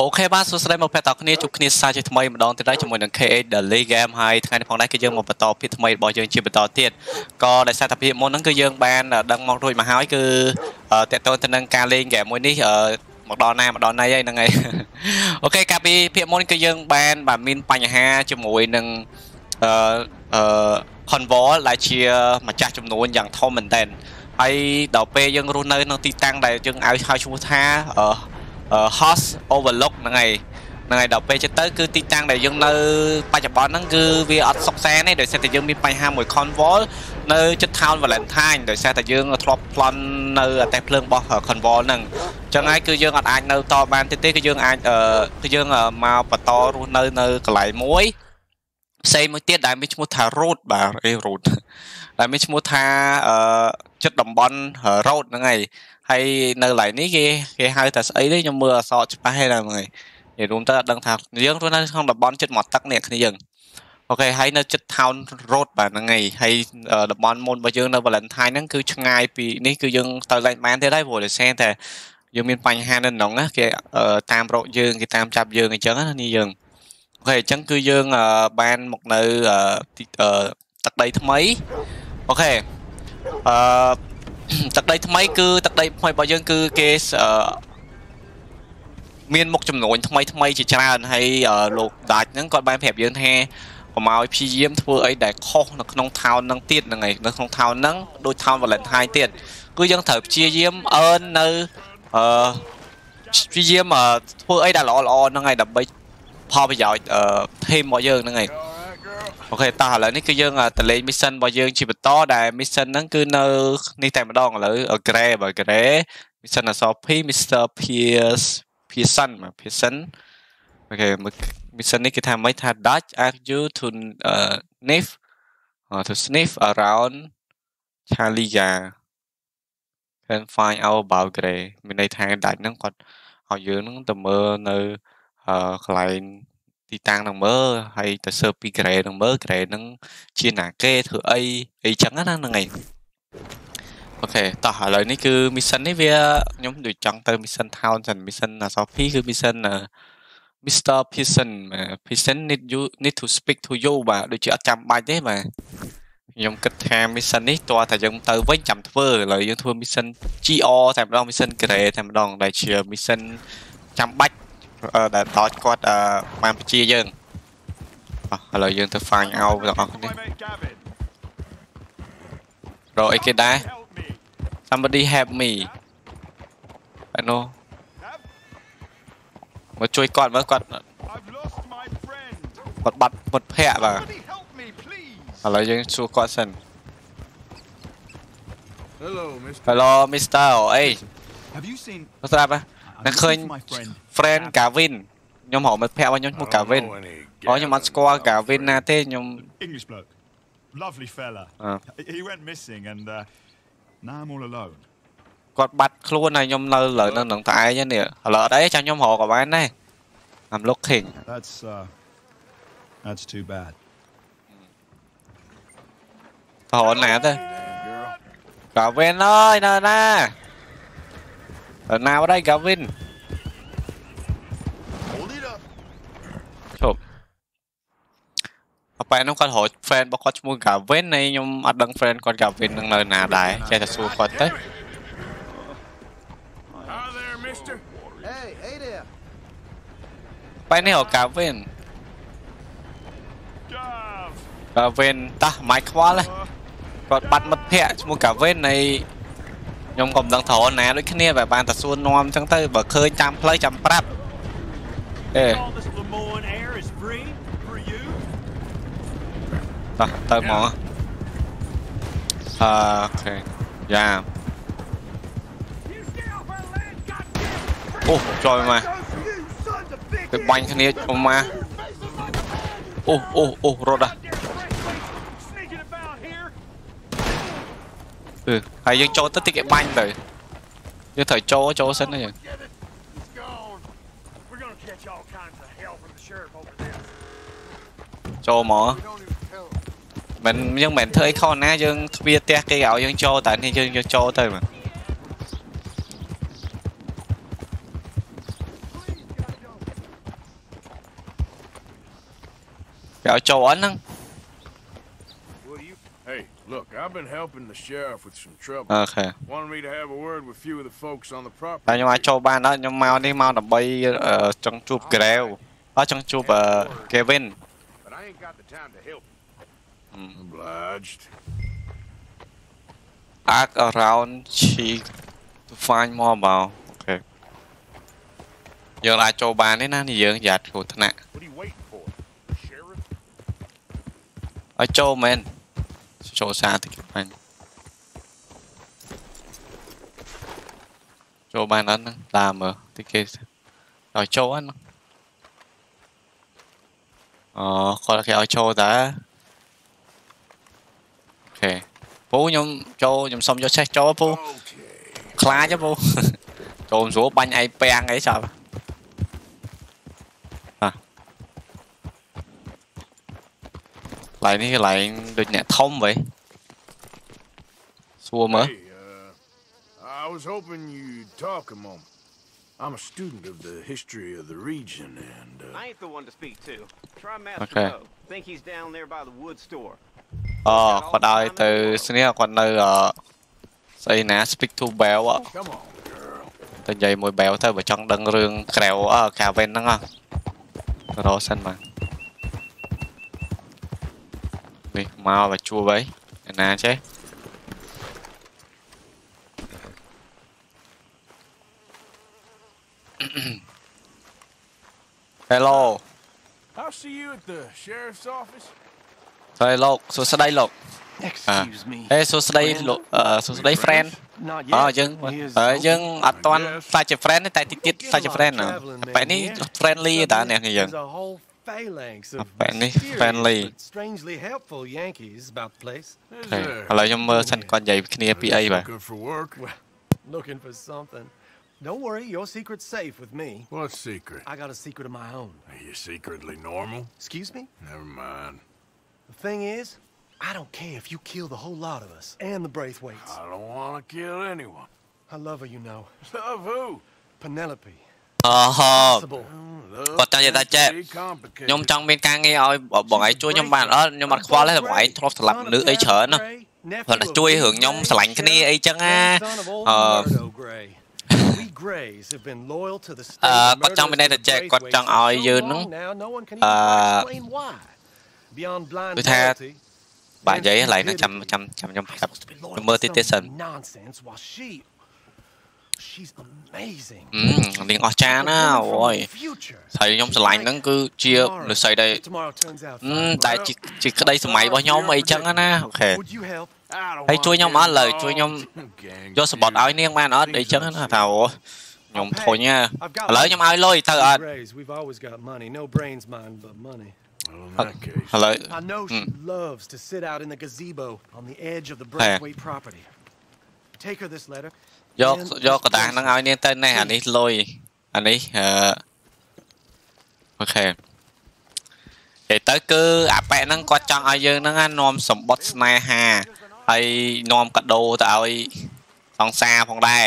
Okay បាទសួស្តីមិត្តភ័ក្រទាំងអស់គ្នាជួបគ្នាសាជាថ្មីម្ដងទៀតហើយជាមួយនឹង KH Daily Game ហើយថ្ងៃនេះផងដែរគឺយើងមកបន្តភាគថ្មីរបស់យើងជាបន្តទៀតក៏ដោយសារតែភាគមុនហ្នឹងគឺយើងបានដឹងមករួចមកហើយគឺតកតទៅនឹងការលេងហ្គេមមួយនេះមកដល់ណាមកដល់ណីហើយហ្នឹងហើយ Okay កាលពីភាគមុនគឺយើងបានបាទមានបញ្ហាជាមួយនឹងអឺអឺ Cornwall ដែលជាម្ចាស់ជំនួញយ៉ាងធំមែនតើហើយដល់ពេលយើងរស់នៅក្នុងទីតាំងដែលយើងឲ្យហៅឈ្មោះថាអឺ host overlook ហ្នឹងហើយហ្នឹងហើយដល់ពេលចិត្តទៅគឺទីតាំងដែលយើងនៅបច្ចុប្បន្នហ្នឹងគឺវាអត់សុខសែនទេដោយសារតែយើងមានបញ្ហាមួយ convol នៅចិត្ត town Valentine ដោយសារតែយើងធ្លាប់ប្លន់នៅអតេះភ្លើងរបស់ convol ហ្នឹងអញ្ចឹងហើយគឺយើងអត់អាចនៅតបានទៀតទេគឺយើងអាចគឺយើងមកបន្តរស់នៅនៅកន្លែងមួយផ្សេងមួយទៀតដែលមានឈ្មោះថា road បាទអេ road ដែលមានឈ្មោះថាអឺចិត្តតំបន់ road ហ្នឹងហើយ ហើយនៅកន្លែងនេះគេគេហៅថាស្អីទេខ្ញុំមើលអក្សរច្បាស់ហ្នឹងហើយនិយាយរួមទៅអត់ដឹងថាយើងរស់នៅក្នុងតំបន់ចិត្តមាត់ទឹកនេះគ្នាយើងអូខេហើយនៅចិត្ត town road បាទហ្នឹងហើយហើយតំបន់មុនរបស់យើងនៅ Valentine ហ្នឹងគឺឆ្ងាយពីនេះគឺយើងទៅលេងបានទៀតហើយព្រោះដោយសារតែយើងមានបញ្ហានៅក្នុងណាគេតាមរកយើងគេតាមចាប់យើងអញ្ចឹងណានេះយើងអូខេអញ្ចឹងគឺយើងបានមកនៅទឹកដីថ្មីអូខេអឺ ទឹកដីថ្មីគឺទឹកដីថ្មីរបស់យើងគឺគេមានមុខចំនួនថ្មីថ្មីជាច្រើនហើយលោកដាច់ហ្នឹងគាត់បានប្រាប់យើងថាកុំឲ្យព្យាយាមធ្វើអីដែលខុសនៅក្នុងថោនហ្នឹងទៀតហ្នឹងឯងនៅក្នុងថោនហ្នឹងដូចថោន Valentine ទៀតគឺយើងត្រូវព្យាយាមអឺននៅអឺព្យាយាមធ្វើអីដែលល្អល្អហ្នឹងឯងដើម្បីផលប្រយោជន៍អឺ team របស់យើងហ្នឹងឯង អូខេតោះឥឡូវនេះគឺយើងតលេង mission របស់យើងជាបន្តដែល mission ហ្នឹងគឺនៅនេះតែម្ដងឥឡូវ Grey បើ Grey mission អស P Mr Pierce Pearson មក Pearson អូខេ mission នេះគេថាមិនថា Dutch ask you to uh, sniff uh, to sniff around Chalia can find out about Grey មានន័យថាដាច់ហ្នឹងគាត់ឲ្យយើងហ្នឹងទៅមើលនៅកន្លែង ទីតាំងនឹងមើលហើយទៅសើពី grade នឹងមើល grade នឹងជាណាគេធ្វើអីអីចឹងណាហ្នឹងឯងអូខេតោះឥឡូវនេះគឺ mission នេះវាខ្ញុំដូចចង់ទៅ mission town សិន mission អស P គឺ mission Mr Pearson Pearson need you need to speak to you បាទដូចជាអត់ចាំបាច់ទេបាទខ្ញុំគិតថា mission នេះតើតែយើងទៅវិញចាំធ្វើឥឡូវយើងធ្វើ mission GR តែម្ដង mission grade តែម្ដងដែលជា mission ចាំបាច់ ដែលតចគាត់បានបញ្ជាយើងអោះឥឡូវយើងទៅ find out ទាំងអស់គ្នារកអីគេដែរ somebody help me អនុមកជួយគាត់មើលគាត់គាត់បាត់មុតភ័ក្របាទឥឡូវយើងសួរគាត់សិន Hello Mr. Hello Mr. អី Have you seen ស្រាប់ហ៎ តែឃើញ friend Gavin ខ្ញុំហៅមិត្តភ័ក្តិរបស់ខ្ញុំឈ្មោះ Gavin អូខ្ញុំអត់ស្គាល់ Gavin ណាទេខ្ញុំ English bloke lovely fella he went missing and uh, now I'm all alone គាត់បាត់ខ្លួនហើយខ្ញុំនៅលើនៅនឹងតែឯងនេះឥឡូវអត់អីចាំខ្ញុំរកក៏បានដែរ I'm looking That's uh that's too bad តោះណាទៅ Gavin អើយនៅណា ở nào ở đây Gavin Chụp Bạn không có hỏi fan, bỏ có chung mùi Gavin này Nhưng mà đừng friend con Gavin đang lời nào đấy Chà chà xua con tới. Bạn này hỏi Gavin Gavin ta máy quá lên. Còn bắt mất thẻ chung mùi Gavin này. ខ្ញុំក៏មិនដឹងត្រូវណាដូចគ្នាបែបបានតែសួរនាំអញ្ចឹងទៅបើឃើញតាមផ្លូវចាំប្រាប់អេ All this Lemoyne air is free for you. តោះទៅមកអឺអូខេយ៉ា You stay off our land, goddamn! អូចូលមកទៅបាញ់គ្នាអ៊ំមកអូអូអូរត់ដល់ Ừ ហើយយើងចូលទៅតិចឲ្យបាញ់ទៅយើងត្រូវចូលចូលសិនណាយើងចូលមកមិនយើងមិនធ្វើអីខុសណាយើងទ្វាផ្ទះគេឲ្យយើងចូលតែនេះយើងយើងចូលទៅមកគេឲ្យចូលអត់ហ្នឹង look, I've been helping the sheriff with some trouble. អូខេ Wanted me to have a word with a few of the folks on the តែ property. ខ្ញុំអាចចូលបានដល់ខ្ញុំមកនេះមកដើម្បីអឺចង់ជួប Grav អត់ចង់ជួបអឺ Kevin But I ain't got the time to help. Hmm. Obliged. ask around she to find more about អូខេយើងអាចចូលបានទេណានេះយើងយ៉ាត់គ្រោះថ្នាក់ What are you waiting for? Sheriff? ឲ្យចូលមែន chỗ xa thì kiểu anh. Chỗ bàn ăn làm ở thì kia. Nói chỗ ăn ờ coi là cái ở chỗ đã. Ok. Bố nhóm cho nhóm xong cho xe cho bố. Khá chứ bố. Trồn xuống banh ai beng ấy sao? កន្លែងនេះកន្លែងដូចអ្នកធំវ៉េសួរមើល Hey, uh, I was hoping you'd talk a moment. I'm a student of the history of the region, and uh, I ain't the one to speak to. Try Master Okay. Bo. Think he's down there by the wood store. អូគាត់ឲ្យទៅស្នេះគាត់នៅអស្អីណា speak to bell អ come on, girl. ទៅនិយាយមួយ bell ទៅបើចង់ដឹងរឿងក្រៅអ Kevin ហ្នឹងអរសិនបាទ នេះមកបើជួបអីឯណាចេះ Hello I'll see you at the sheriff's office. ស្រីលោកសួស្តីលោក Excuse me. អេសួស្តីលោកអឺសួស្តី friend Not អ yet. យើង He is ហើយយើងអត់ទាន់ Yes. ខ្លាចជា friend ទេតែតិចទៀតខ្លាចជា friend ណាបែបនេះ friendly តាអ្នកយើង There's a whole phalanx of Apparently mysterious friendly. but strangely helpful Yankees about the place. Is អូខេ there? ឥឡូវខ្ញុំមើលសិនគាត់និយាយគ្នាពីអីបាទ Looking for work? Looking for something. Don't worry, your secret's safe with me. What secret? I got a secret of my own. Are you secretly normal? Excuse me? Never mind. The thing is, I don't care if you kill the whole lot of us and the Braithwaites. I don't want to kill anyone. I love her, you know. Love who? Penelope. អូហូ Possible. Love គាត់ចង់និយាយថាចេះ pretty complicated. ខ្ញុំចង់មានការងារឲ្យបងឯងជួយខ្ញុំបានអត់ខ្ញុំអត់ខ្វល់ទេបងឯងធ្លាប់ស្លាប់មនុស្សអីច្រើនណាគាត់ថាជួយរឿងខ្ញុំស្រឡាញ់គ្នាអីចឹងណាអឺអឺគាត់ចង់មានន័យថាចេះគាត់ចង់ឲ្យយើងហ្នឹងអឺដូចថាបាទនិយាយកន្លែងហ្នឹងចាំចាំចាំខ្ញុំប្រាប់ខ្ញុំមើលតិចទៀតសិន Nonsense while she She's amazing. អឺនាងអស្ចារ្យណាអូយ Future. ហើយខ្ញុំស្រឡាញ់ហ្នឹងគឺជានិស្ស័យដែល Tomorrow turns out អឺ fine. តែជាជាក្តីសម័យរបស់ខ្ញុំអីចឹងណាអូខេ Would you help? I don't ហើយជួយ wanna ខ្ញុំ get អត់លើជួយខ្ញុំ Gang យកសម្បត្តិឲ្យនាងបានអត់អីចឹងណាថាអូខ្ញុំធុញណា I've got ឥឡូវខ្ញុំឲ្យលុយទៅអត់ Grays, we've always got money. No brains, mine, but money. Well, in that case, ឥឡូវ I know she loves to sit out in the gazebo on the edge of the Braithwaite property. Take her this letter. យកយកกระดาษហ្នឹងឲ្យនាងទៅនេះអានេះលុយអានេះអឺអូខេតែទៅគឺអាប៉ែហ្នឹងគាត់ចង់ឲ្យយើងហ្នឹងណានាំសម្បត្តិស្នេហាហើយនាំកាដូទៅឲ្យសង្សារផងដែរ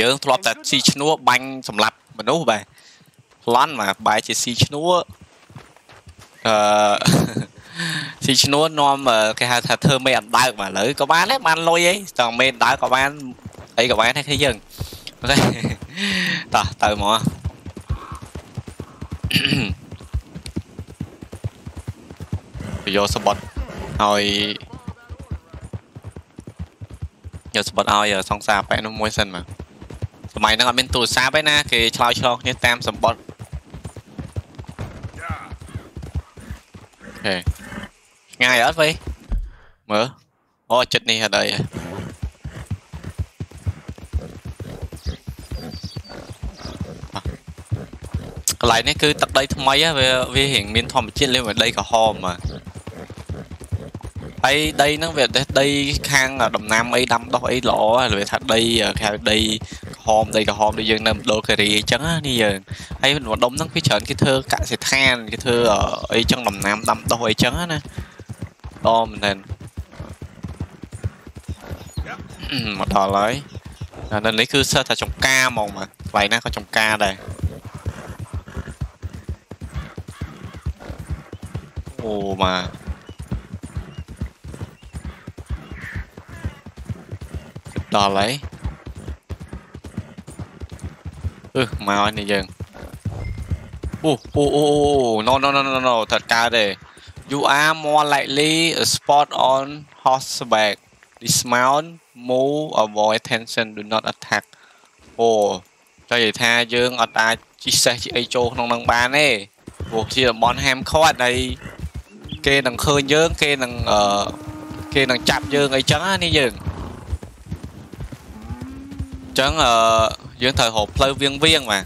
យើងធ្លាប់តែស៊ីឈ្នួលបាញ់សម្លាប់មនុស្សបាទប្លន់មកបែរជាស៊ីឈ្នួលអឺ ស៊ីឈ្នួលនាំអឺគេហៅថាធ្វើមេអណ្ដើកមកឥឡូវក៏បានដែរបានលុយអីចង់មេអណ្ដើកក៏បានអីក៏បានដែរគ្នាយើងអូខេតោះទៅមកទៅយកសបត់ឲ្យយកសបត់ឲ្យសង្សារប៉ែនោះមួយសិនមកសម័យហ្នឹងអត់មានទូរស័ព្ទទេណាគេឆ្លើយឆ្លងគ្នាតាមសម្បត្តិអូខេ ឆ្ងាយអត់វេមើលអូចិត្តនេះអត់អីកន្លែងនេះគឺទឹកដីថ្មីហ៎វាវារៀងមានធម្មជាតិលេងដីក្រហមហ៎ហើយដីហ្នឹងវាដីខាងដំណាំអីដាំដុះអីល្អវាថាដីគេហៅដីក្រហមដីក្រហមដូចយើងនៅមណ្ឌលគិរីអញ្ចឹងណានេះយើងហើយម្ដុំហ្នឹងវាច្រើនគេធ្វើកសិដ្ឋានគេធ្វើអីចឹងដំណាំដាំដុះអីចឹងណា ល្អមែនទែនមកដល់ហើយអានៅនេះគឺសិស្សតែចំការហ្មងមកកន្លែងណាក៏ចំការដែរ អូបាទដល់ហើយអឺមកហើយនេះយើងអូអូអូ no no no no no thật cao đây you are more likely a spot on horseback dismount move avoid tension do not attack អូចង់និយាយថាយើងអត់អាចជិះសេះជិះអីចូលក្នុងនឹងបានទេព្រោះជាតំបន់ហាមឃាត់ហើយគេនឹងឃើញយើងគេនឹងអឺគេនឹងចាប់យើងអីចឹងណានេះយើងចឹងអឺយើងត្រូវរកផ្លូវវៀងវៀងបាទ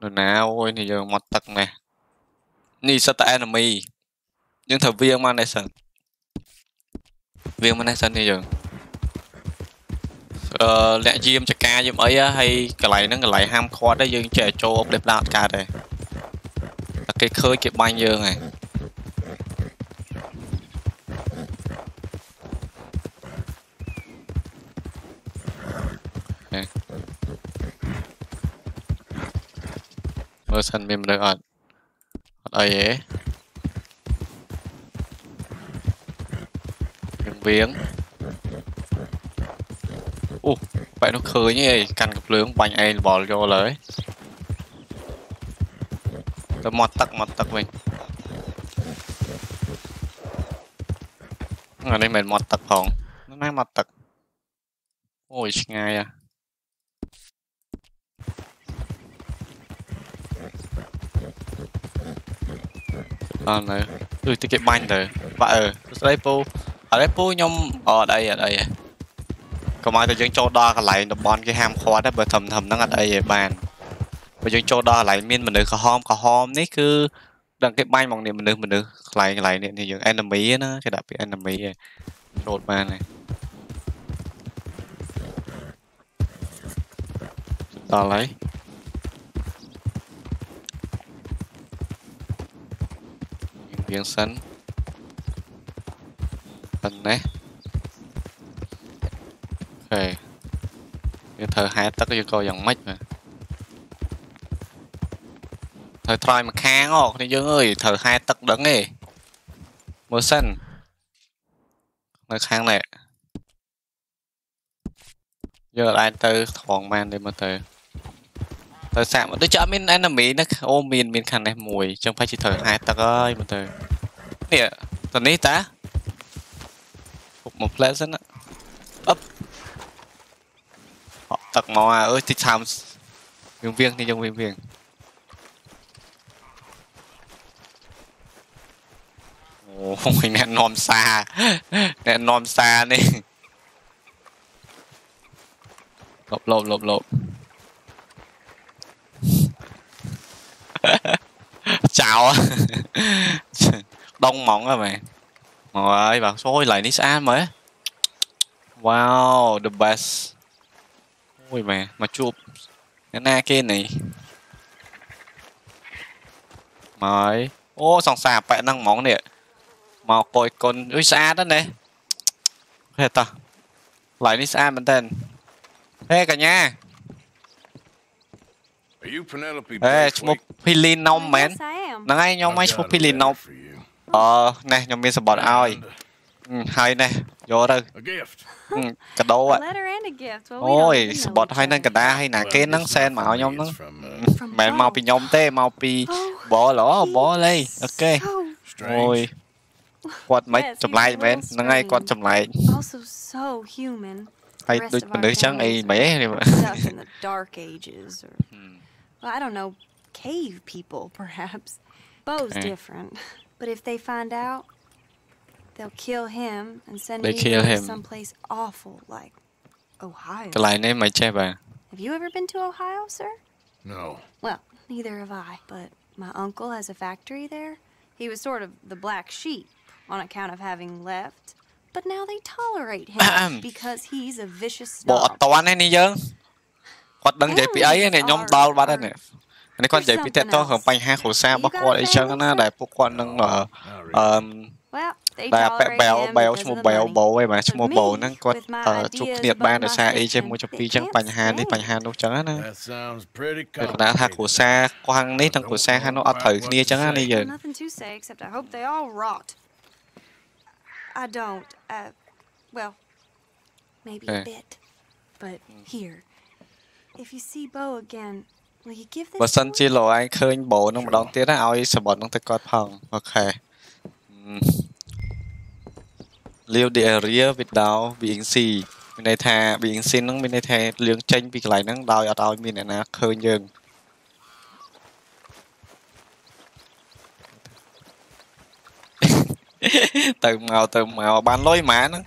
នរណាអូយនេះយើងមកទឹកនេះនេះសិតតែ enemy យើងត្រូវវៀងមកនេះសិនវៀងមកនេះសិននេះយើងអឺលាក់យាមចកាយាមអីហើយកន្លែងហ្នឹងកន្លែងហាមឃាត់ដែរយើងចេះចូលអុកដេបដាតកើតដែរតែគេឃើញគេបាញ់យើងហើយមើលសិនមានមនុស្សអត់អត់អីទេ វៀងអូបែរនោះឃើញឯងកាន់កំភ្លើងបាញ់ឯងបលយកលើទៅមកទឹកមកទឹកវិញអានេះមិនមកទឹកផងណាមកទឹកអូយឆ្ងាយអាអត់នៅគឺទីគេបាញ់ទៅបាក់អឺស្ដីពូ អត់ទេពូខ្ញុំអត់អីអត់អីកុំឲ្យតែយើងចូលដល់កន្លែងតំបន់គេហាមឃាត់ទេបើធំធំហ្នឹងអត់អីទេបានបើយើងចូលដល់កន្លែងមានមនុស្សក្រហមក្រហមនេះគឺដឹងគេបាញ់មកនេះមនុស្សមនុស្សកន្លែងកន្លែងនេះយើង enemy ណាគេដាក់ពី enemy ឯងចូលបានហើយដល់ហើយរៀងសិន tầng nè, ok cái thơ hai tất cho coi dòng mách mà. Thời trai mà khang ngọt thì dương ơi thờ hai tất đứng đi, mơ xanh nơi khang này giờ lại tới thòng man đi mà tới thời sạm mà tôi chợ mình enemy nó ô miền miền khăn này mùi chẳng phải chỉ thời hai tất ơi mà tới nè tuần này ta một flash á ấp. Họ tặc mò à ơi thì tham viên viên thì trong viên viên. Ồ mình nè nom xa. Nè nom xa nè lộp lộp lộp lộp. Chào đông mỏng à mày. Rồi, bạn xôi lại Nissan mới. Wow, the best. ui mẹ, mà chụp cái na kia này. Mới. Ô, sòng xà bạn năng món này. Màu cồi con ui xa đó nè. Hết ta. Lại Nissan bên tên. Ê cả nhà. Ê, chụp Pilin nông mến. Nâng ai nhau mấy chụp Pilin nông. អាតមែនតើហេកញ្ញា Are you Penelope ហេឈ្មោះ Braithwaite? ភីលីណុំមែន Yes, I am. ហ្នឹងហើយខ្ញុំមក I've ឈ្មោះ got ភី a លីណុំ letter for you. អឺណេះខ្ញុំមានសម្បត្តិឲ្យ And អឺហើយណេះយកទៅ A gift. កាដូ A letter and a gift. Well, we អូយ don't even ស know បត់ each ហើយនឹង other. កដាហើយណា Well, គេ this ហ្នឹង is សែន not មក from ឲ្យខ្ញុំ me, ហ្នឹង it's from, uh, From មិនមកពីខ្ញុំទេមកពី Oh, បលអូបលអី he's អូខេ so អូយគាត់មិន Yes, ចម្លែក he's a មែន little ហ្នឹងហើយគាត់ strange. ចម្លែក also so human. ហើយ rest ដូច of មនុស្ស our ចឹងអី families មែន are stuck in the dark ages or well, I don't know, cave people perhaps. Bo's Okay. different. But if they find out, they'll kill him and send They me kill to him. someplace awful like Ohio. កន្លែងនេះមិនចេះបាទ Have you ever been to Ohio, sir? No. Well, neither have I, but my uncle has a factory there. He was sort of the black sheep on account of having left, but now they tolerate him because he's a vicious បអត់ snob. តន់ទេនេះយើងគាត់ដឹងនិយាយពីអីនេះខ្ញុំដល់បាត់ហើយនេះ នេះគាត់និយាយពីតើតោះក្នុងបញ្ហាគ្រួសាររបស់គាត់អីចឹងណាដែលពួកគាត់នឹងអឺ Not អឺ really. Well, they ដែលពាក់ tolerate បែវ him បែវ because ឈ្មោះ of the បែវ money. បោឯបាទឈ្មោះ But បោ me, ហ្នឹងគាត់ with my អឺជួប ideas គ្នាបាន about ដោយសារអី life ជាមួយ and ជំពីរចឹង they បញ្ហានេះ can't បញ្ហានោះចឹងណា That sounds pretty គេបណ្ដាថាគ្រួ complicated. សារខ្វាំងនេះនិងគ្រួសារខាងនោះអត់ត្រូវគ្នាចឹងណានេះយើង Nothing to say except I hope they all rot. I don't. Uh, well, maybe a Okay. bit. But here, if you see Bo again, will you give this បើសិន to ជា him? លោកឯងឃើញបោនឹងម្ដងទៀតណាឲ្យសបត់នឹងទៅគាត់ផងអូខេ Leave the area without being seen មានន័យថា being seen ហ្នឹងមានន័យថាលឿងចេញពីកន្លែងហ្នឹងដោយអត់ឲ្យមានអ្នកណាឃើញយើងទៅមកទៅមកបានលុយហ្មងហ្នឹង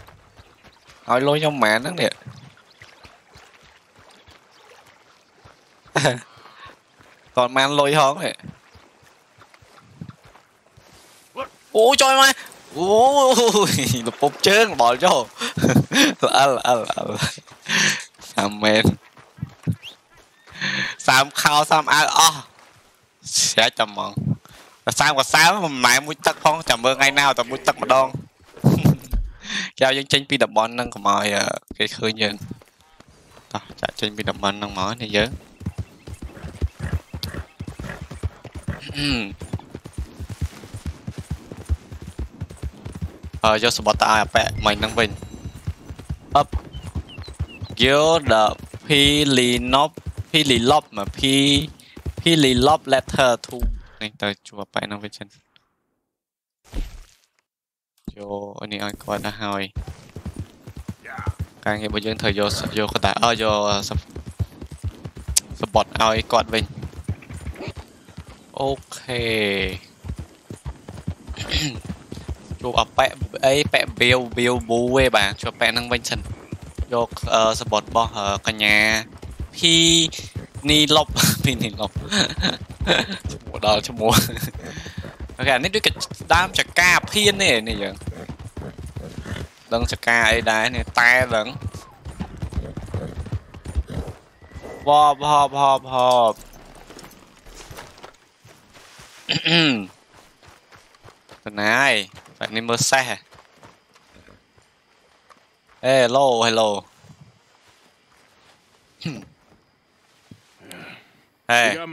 ឲ្យលុយខ្ញុំហ្មងហ្នឹងនេះ តនបានលុយហងហ៎អូចុយមកអូយលពប់ជើងបល់ចុះអលអលអលសាមមែនសាមខោសាមអាវអស់ស្រាច់តែហ្មងតែសាមកសៅមិនម៉ែមួយទឹកផងចាំមើលថ្ងៃណាតែមួយទឹកម្ដងគេឲ្យយើងចេញពីតំបន់ហ្នឹងកុំឲ្យអឺគេឃើញយើងតោះចាក់ចេញពីតំបន់ហ្នឹងមកនេះយើង អឺយកសបត់តឲ្យអាប៉ែមិញហ្នឹងវិញ up give the pilinop pililop មក p pililop letter to នេះទៅជួអាប៉ែហ្នឹងវិញចឹងយកអានេះឲ្យគាត់ទៅហើយការងាររបស់យើងត្រូវយកយកគាត់តែអើយកសបសបត់ឲ្យគាត់វិញ អូខេជួបអប៉ែអីប៉ែបៀវបៀវប៊ូឯបាទជួបប៉ែហ្នឹងវិញសិនយកអឺសបត់របស់អឺកញ្ញាភីនីលប់ភីនីលប់ឈ្មោះដល់ឈ្មោះអូខេអានេះដូចកដើមចកាភៀននេះនេះយើងដឹងចកាអីដែរនេះតែដឹងវបហបហបហប Tuần này, bạn nên mơ xe. Hello, hello.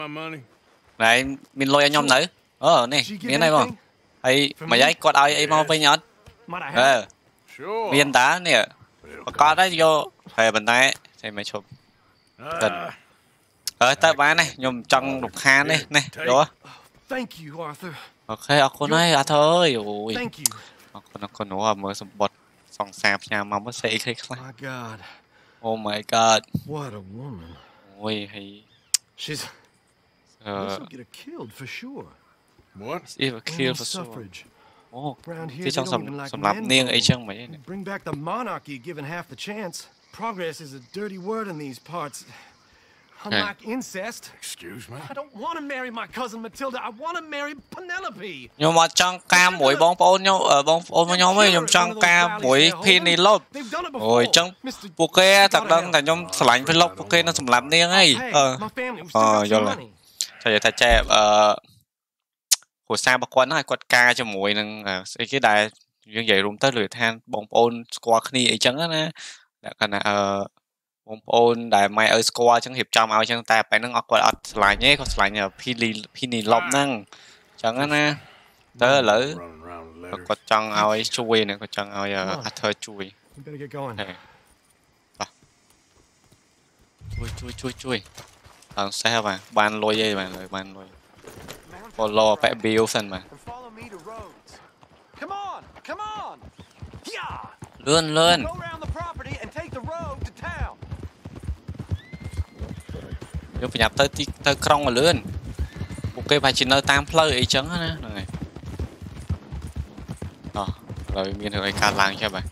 Money? này, mình lôi anh nhóm nữ. Ờ, get miếng này không? For mà giấy quạt ai ấy mau với have? Ờ, miếng đá nè. Mà có đấy vô. Hay bên tay, thì mày chụp. come. Ah, Ờ, tới bán này, nhôm trong lục khan này, nè, vô. Thank you, Arthur. Ok, ở cô này, à thôi. Ôi, Thank you. អរគុណអរគុណអូមើលសម្បត្តិសង្សារផ្ញើមកមើលស្អីខ្លះខ្លះ My God, Oh my god what a woman. អូយហើយ She's. អឺ This will get her killed for sure. what? if a kill Women's for sure suffrage. អូ Around here, គេ they ចង់ don't even like សម្រាប់ men នាង no អី more. ចឹងមិនទេ Bring back the monarchy given half the chance. Progress is a dirty word in these parts. Unlike incest, Excuse me? I don't want to marry my cousin Matilda. I want to marry Penelope. ខ្ញុំអត់ចង់ការមួយបងប្អូនខ្ញុំអឺបងប្អូនខ្ញុំទេខ្ញុំចង់ការមួយភីនីលុប They've done it អូយ before. ចឹង Mr. ពួកគេតែដឹងតែខ្ញុំឆ្លាញ់ភីលុបពួកគេនឹងសម្លាប់នាងហី Hey, អឺ my family, we Ờ, still got vô some là- money. តែនិយាយថាចែអឺគ្រួសាររបស់គាត់ហ្នឹងឲ្យគាត់ការជាមួយនឹងអឺស្អីគេដែលយើងនិយាយរួមទៅលើថាបងប្អូនស្គាល់គ្នាអីចឹងណាលក្ខណៈអឺ បងប្អូនដែលម៉ែឪស្គាល់អញ្ចឹងរៀបចំឲ្យអញ្ចឹងតែពេលហ្នឹងអត់គាត់អត់ឆ្លាញ់ទេគាត់ឆ្លាញ់ភីលីភីនីឡុបហ្នឹងអញ្ចឹងណាទៅឥឡូវ Running around with letters. គាត់ចង់ឲ្យជួយណាគាត់ចង់ឲ្យអាធើជួយ We better get going. ហេជួយជួយជួយជួយអត់សេះបាទបានលុយអីបាទលើបានលុយ follow ប៉ែ bill សិនបាទ And follow me to Rhodes. Come on, come on. Yeah. លឿនលឿន យើងប្រញាប់ទៅទីទៅក្រុងឲ្យលឿនពួកគេប្រហែលជានៅតាមផ្លូវអីចឹងណាហ្នឹងហើយអោះឥឡូវមានរឿងអីកើតឡើងចុះបាទ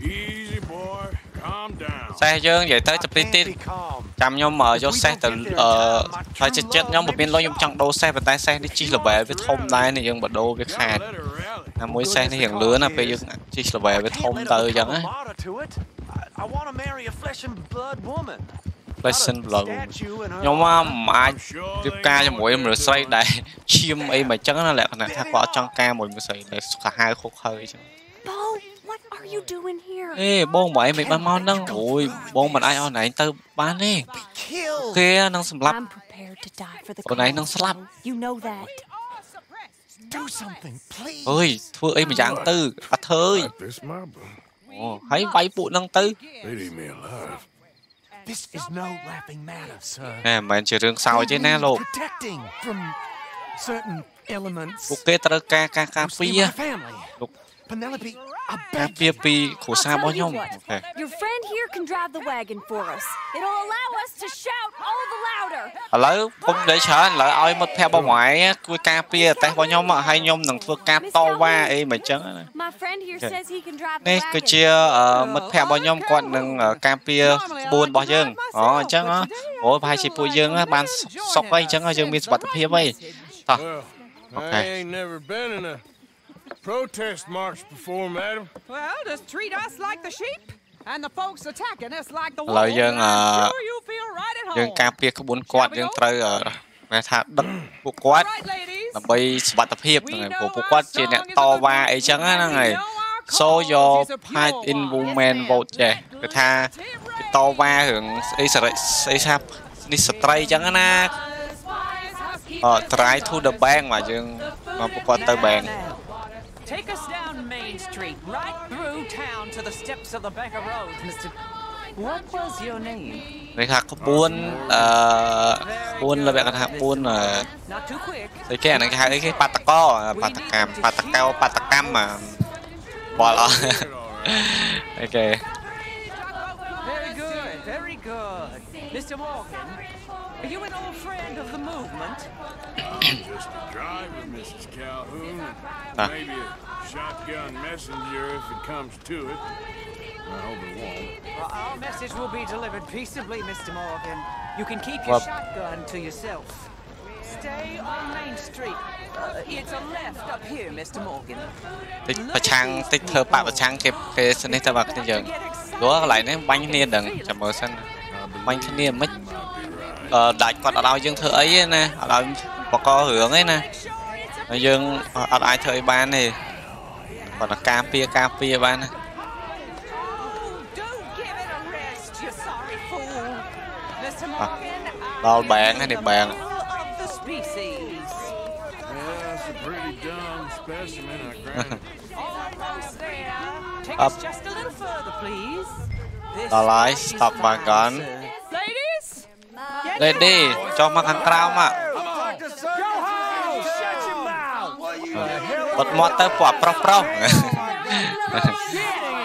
Easy, boy. Calm down. សេះយើងនិយាយទៅទៅទីទៀត Be calm. ចាំខ្ញុំអឺយកសេះទៅអឺហើយចិត្តចិត្តខ្ញុំមិនមានលុយខ្ញុំចង់ដូរសេះប៉ុន្តែសេះនេះជីល្បែវាធំដែរនេះយើងបដូរវាខាត Gotta let her rally. តែមួយសេះនេះរៀងលឿនណាពេលយើងជីល្បែវាធំទៅអញ្ចឹងណា I, I want to marry a flesh and blood woman. Pleasant Blow ខ្ញុំមកមិនអាចរៀបការជាមួយមនុស្សស្រីដែលឈាមអីមកអញ្ចឹងណាលក្ខណៈថាគាត់អត់ចង់ការមួយមនុស្សស្រីដែលសាហាវខុសហើយអញ្ចឹង Bo, what are you doing here? អេបងបើអីមិនបានមកហ្នឹងអូយបងមិនអាចឲ្យណែទៅបានទេ Killed. គេនឹងសម្លាប់ I'm prepared to die for the Còn này nó cause, slap. Bo. You know that. Do something, please. អើយធ្វើអីម្យ៉ាងទៅអត់ធ្វើអើយ Like this, my boo. អូហើយវាយពួកហ្នឹងទៅ They leave me alive. This is no laughing matter, sir. ណែមិនមែនជារឿងសើចទេណាលោក Protecting from certain elements. ពួកគេត្រូវការការការពា Mostly រ my family. Look. Penelope, I ការ beg ពារ you. ពីគ្រួសាររបស់ខ្ញុំអូខេ Your friend here can drive the wagon for us. It'll allow us to shout all the louder. ឥឡូវខ្ញុំនិយាយច្រើនឥឡូវឲ្យមិត្តភក្តិរបស់ម៉ែជួយការពារតែរបស់ខ្ញុំហើយខ្ញុំនឹងធ្វើការតវ៉ាអីមិនអញ្ចឹងណា My friend here Okay. says he can drive the នេះ wagon. គឺជាអឺមិត្តភក្តិរបស់ខ្ញុំគាត់នឹងអឺការពារក្បួនរបស់យើងអូអញ្ចឹងហ៎អូប្រហែលជាពួកយើងហ៎បានសុខអីអញ្ចឹងហ៎យើងមានសុខភាពអី Well, Okay. I ain't never been in a protest march before, madam. Well, just treat us like the sheep, and the folks attacking us like the ឥឡូវ wolves. យើង and អឺ I'm sure you feel right at យើង home. ការពារក្បួនគាត់យើងត្រូវអឺគេថាដឹកពួកគាត់ Right, ladies. ដើម្បីសុវត្ថិភាព We ហ្នឹងហើយ know ព្រោះពួកគាត់ our ជាអ្នក song is ត a good វ៉ា one, អីចឹងហ្នឹងហើយ We know our so your cause is a pure pride in one. women Yes, vote ចេះ ma'am. គឺថាគេតវ៉ារឿងស្អីសរិស្អីថានេះស្ត្រីចឹងណាអឺ try to the bank មកយើងមកពួកគាត់ទៅ bank Take us down Main Street, right through town to the steps of the Becker Road, Mr. What was your name? នេះថាក្បួនអឺក្បួនលក្ខណៈថាក្បួនអឺ Not too quick. ស្អីគេអាហ្នឹងគេហៅអីគេបាតកោបាតកម្មបាតកោបាតកម្មអាបលអស់អូខេ Very good, very good. Mr. Morgan, are you an old friend of the movement? Just a driver, Mrs. Calhoun. and Ah. Maybe a shotgun messenger if it comes to it. I hope it won't. Well, our message will be delivered peaceably, Mr. Morgan. You can keep your Well- shotgun to yourself. Stay on Main Street. Uh, it's a left up here, Mr. Morgan. តិចប្រឆាំងតិចធ្វើបាក់ប្រឆាំងគេគេស្នេះទៅមកគ្នាយើងព្រោះកន្លែងនេះបាញ់គ្នាដឹងចាំមើលសិនបាញ់គ្នាមិនអឺ ដាច់គាត់អត់ឲ្យយើងធ្វើអីទេណាអត់ឲ្យបករឿងទេណាហើយយើងអត់អាចធ្វើអីបានទេគាត់តែការពារការពារបានណា Oh, don't give it a rest, you sorry fool. Mr. Morgan, I ដល់បែងហើយនេះបែង am of the species. Yeah, that's a pretty dumb specimen, I grant. Almost there. Take Up. us just a little further, please. This ដល់ហើយ is stop មក get លេឌីចុះមកខាងក្រោមមក Shut your mouth. បត់មាត់ទៅពួកប្រុសប្រុសស្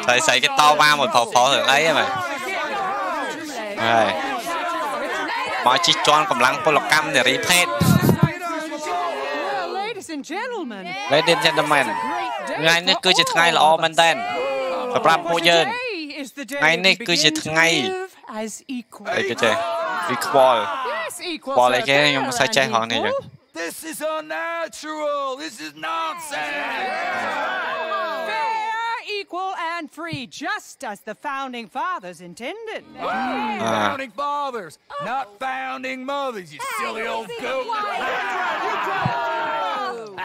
អីស្អីគេតវ៉ាមួយប្រុសប្រុសរឿងអីហ្នឹងហើយមកជិះជាន់កម្លាំងពលកម្មនារីភេទ Well, ladies and gentlemen. Ladies and gentlemen ថ្ងៃនេះគឺជាថ្ងៃល្អមែនតើសម្រាប់ពួកយើងថ្ងៃនេះគឺជាថ្ងៃ as equal. អីគេចេះ equal. Yes, equal. This is unnatural. This is nonsense. Fair, equal, and free, just as the founding fathers intended. Uh. Founding fathers, oh. not founding mothers. You silly old goat.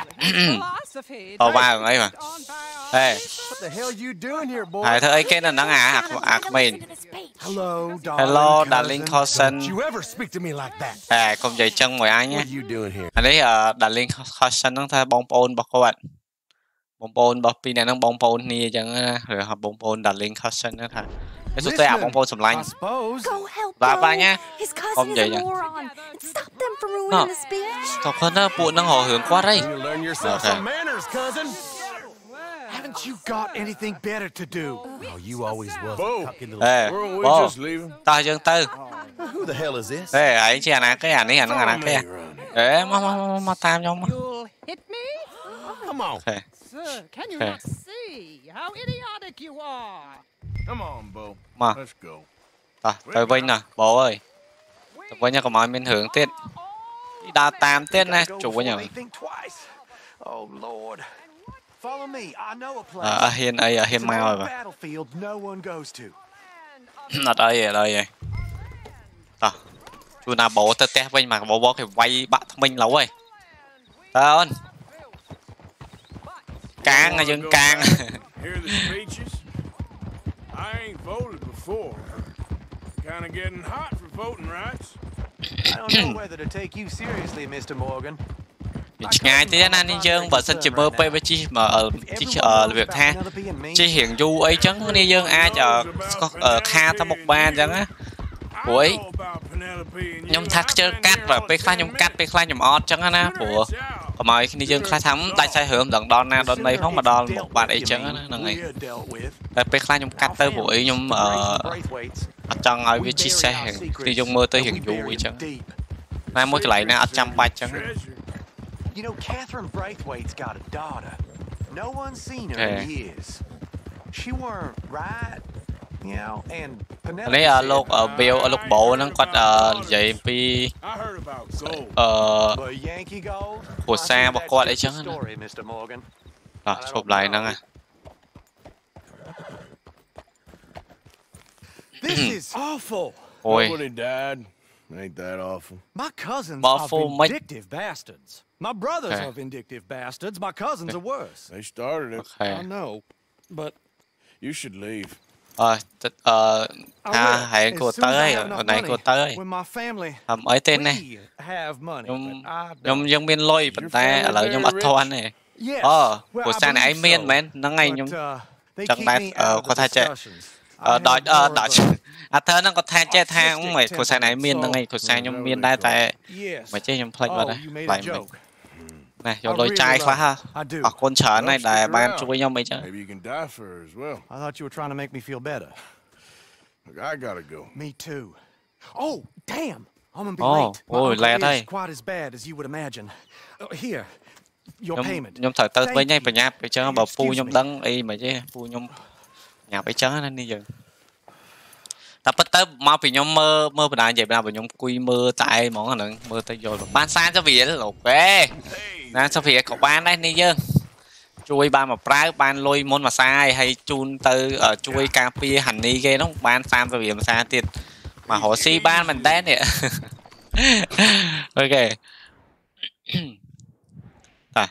Philosophy. តវ៉ារឿងអីមក on by ហេ What the hell you doing here, boy? ហើយធ្វើអីគេនៅហ្នឹងអាអាអាក្មេង Listen to the speech. Hello, darling. Hello, darling cousin. Don't you ever speak to me like that. តែកុំនិយាយចឹងមួយអញណា What are you doing here? អានេះអឺ darling caution ហ្នឹងថាបងប្អូនរបស់គាត់ បងប្អូនរបស់ពីរអ្នកហ្នឹងបងប្អូនគ្នាអញ្ចឹងណាឬហៅបងប្អូន darling caution ហ្នឹងថាគេសុទ្ធតែអាបងប្អូនសម្លាញ់ I suppose. Go help Bà- Bo. bà nha. His Không cousin is vậy a nha. moron. And stop them from ruining Nó. the speech. តើគាត់ណាពួកហ្នឹងរករឿងគាត់ហី You learn yourself Okay. some manners, cousin. Haven't you got anything better to do? Oh, you always was. Bo. a cocky ហេ little... Weren't we បង just leaving? តើយើងទៅ Who the hell is this? ហេឯងជាអាណាគេអានេះអាហ្នឹងអាណា Follow គេ me around here. អេមកមកមកមកតាមខ្ញុំមក You'll hit me? Come on. Can you not see how idiotic you are? Come on, Bo. Mà. Let's go. À, tới Vinh à, bố ơi. Tới Vinh à, có mọi mình hưởng tiết. Đa tam tiết nè, chủ Vinh à. Oh Lord. Follow me. I know a place. À, hiên ấy, à, hiên à, mau rồi. Battlefield no one goes to. Ở đây, ở đây. Đó. Chú nào bố tới test Vinh mà bố bố phải quay bạn thông minh lâu rồi. Tao ơn càng à dân cang. I ain't voted before. Kind of getting hot for voting rights. I don't know whether to take you seriously, Mr. Morgan. Ngài tí anh đi dân và sân chỉ bơ bê với chi mà ờ, ở chi ở việc ha chi hiện du ấy chấn đi dương ai chờ ở ờ, kha tháng một ba chẳng á cuối nhóm thắt chơi cắt và bê khai nhóm cắt bê khai nhóm ọt chẳng á na của កាត់ពេលខ្លះខ្ញុំកាត់ពេលខ្លះខ្ញុំអត់ចឹងណាព្រោះកុំឲ្យគ្នាយើងខ្លះថាដាច់សាយរឿងដល់ដល់ណាដល់ណីផងមកដល់មកបាត់អីចឹងណាហ្នឹងហើយតែពេលខ្លះខ្ញុំកាត់ទៅព្រោះអីខ្ញុំអឺអត់ចង់ឲ្យវាជីសេះគ្នាយើងមើលទៅរៀងយូរអីចឹងតែមួយកន្លែងណាអត់ចាំបាច់ចឹង You know, Catherine Braithwaite's got a daughter. No one's seen her in years. She weren't right, you know, and នេះលោក Bill លោកបោហ្នឹងគាត់និយាយពី I heard about gold. អឺ But Yankee Gold. គ្រួសាររបស់គាត់អីចឹងណា Story, Mr. Morgan. អ่ะឈប់ឡាយហ្នឹងណា This is awful. អូយ Nobody died. Ain't that awful? My cousins Awful, are mate. vindictive bastards. My brothers Okay. are vindictive bastards. My cousins are worse. They started it. អូខេ I know, but You should leave. Ờ, ờ, à, hãy cô tới, hồi nãy cô tới. Hầm ấy tên này. Nhóm, nhóm, nhóm miên lôi bẩn ta, ở lại nhóm ắt thô ăn này. Ờ, của sang này ấy miên mến, nó ngay nhóm. Chẳng đạt, ờ, có thay chạy. Ờ, đói, ờ, đói. À thơ nó có thay chạy thang, mày, của sang này ấy miên, nó ngay của sang nhóm miên đai tại. Mày chơi nhóm play vào đây, lại mày. Này, dùng đồ chai khóa ha. Ở con chở này để ba em chung với nhau mấy chứ. I thought you were trying to make me feel better. Look, I gotta go. Me too. Oh, damn! I'm gonna be late. Oh, late đây. Quite as bad as you would imagine. Oh, here, your payment. Nhóm thở tới với nhau phải nhà, bây giờ bảo phu nhóm đăng y mà chứ phu nhóm nhà bây giờ nên đi giờ តែប៉ុន្តែមកពីខ្ញុំមើលមើលបណ្ដានិយាយបណ្ដាបើខ្ញុំគួយមើលតែឯងហ្មងអាហ្នឹងមើលទៅយល់បាន30រៀលលោកអេណា30រៀលក៏បានដែរនេះយើងជួយបានមកប្រើបានលុយមុនមួយសាយហើយជូនទៅជួយការពារហានីគេហ្នឹងបាន30រៀលមួយសាទៀតមករកស៊ីបានមែនតើនេះអូខេតា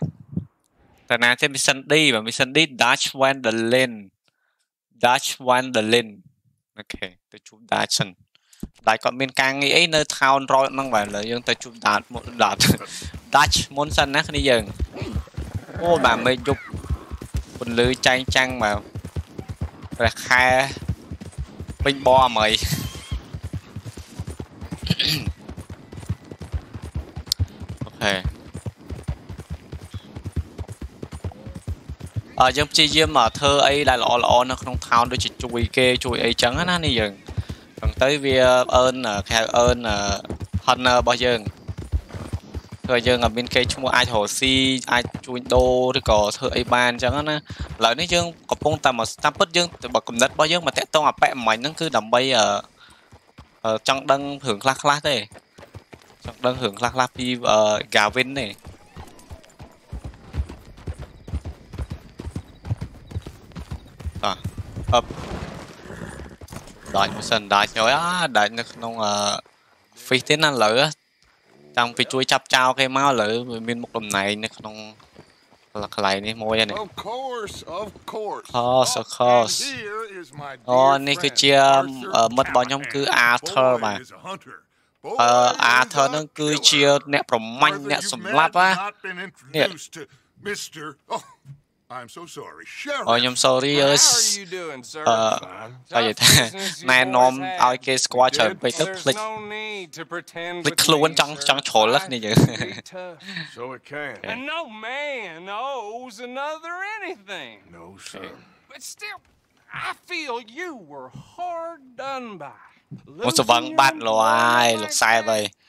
តាណាចេះ mission D បាទ mission D Dutch Vanderlin Dutch Vanderlin អូខេទៅជួប Dutch សិនតែគាត់មានការងារអីនៅ town road ហ្នឹងបាទឥឡូវយើងទៅជួប Dutch មុន Dutch Dutch មុនសិនណាគ្នាយើងអូបាទមេឃយប់ពន្លឺចែងចាំងបាទព្រះខែពេញបអមៃអូខេ យើងព្យាយាមធ្វើអីដែលល្អល្អនៅក្នុង town ដូចជាជួយគេជួយអីចឹងណានេះយើងចឹងទៅវាអឺនគេហៅអឺន partner របស់យើងធ្វើឲ្យយើងមានគេឈ្មោះអាចរកស៊ីអាចជួញដូរឬក៏ធ្វើអីបានចឹងណាឥឡូវនេះយើងកំពុងតែមកតាមពិតយើងបើកំណត់របស់យើងមកតាក់ទងអាប៉ែមិញហ្នឹងគឺដើម្បីអឺចង់ដឹងរឿងខ្លះខ្លះទេចង់ដឹងរឿងខ្លះខ្លះពី Gavin ទេ អអប់ដាច់មិនសិនដាច់ហើយអាដាច់នៅក្នុងអឺ fish ទេណាឥឡូវតាំងពីជួយចាប់ចោលគេមកឥឡូវវាមានមុខតំណែងនៅក្នុងកន្លែងនេះមួយហើយនេះ Of course, of course. course, of course. And here is my អូ dear នេះគឺ friend, ជា Arthur មិត្តរបស់ខ្ញុំគឺ Arthur Boy បាទ is a hunter. អឺ Boy is Arthur a នឹងគឺជា killer. អ្នកប្រមាញ់ Arthur, អ្នក you សម្ may លាប់ have ណា not been introduced to Mr. Oh, I'm so sorry. អូ Sheriff. ខ្ញុំ sorry អើយ How are you doing, sir? អឺតែនិយាយថាណែនាំឲ្យគេស្គាល់ច្រើនពេកទៅ There's ភ្លេច no need to pretend ភ្លេច with ខ្លួន me, ចង់ sir. ចង់ជ្រុលគ្នាយើង I can be tough. So it can. And no man owes another anything. No, sir. But still, I feel you were hard done by. មកសវឹងបាត់លោហើយលោកសែបអើយ But still,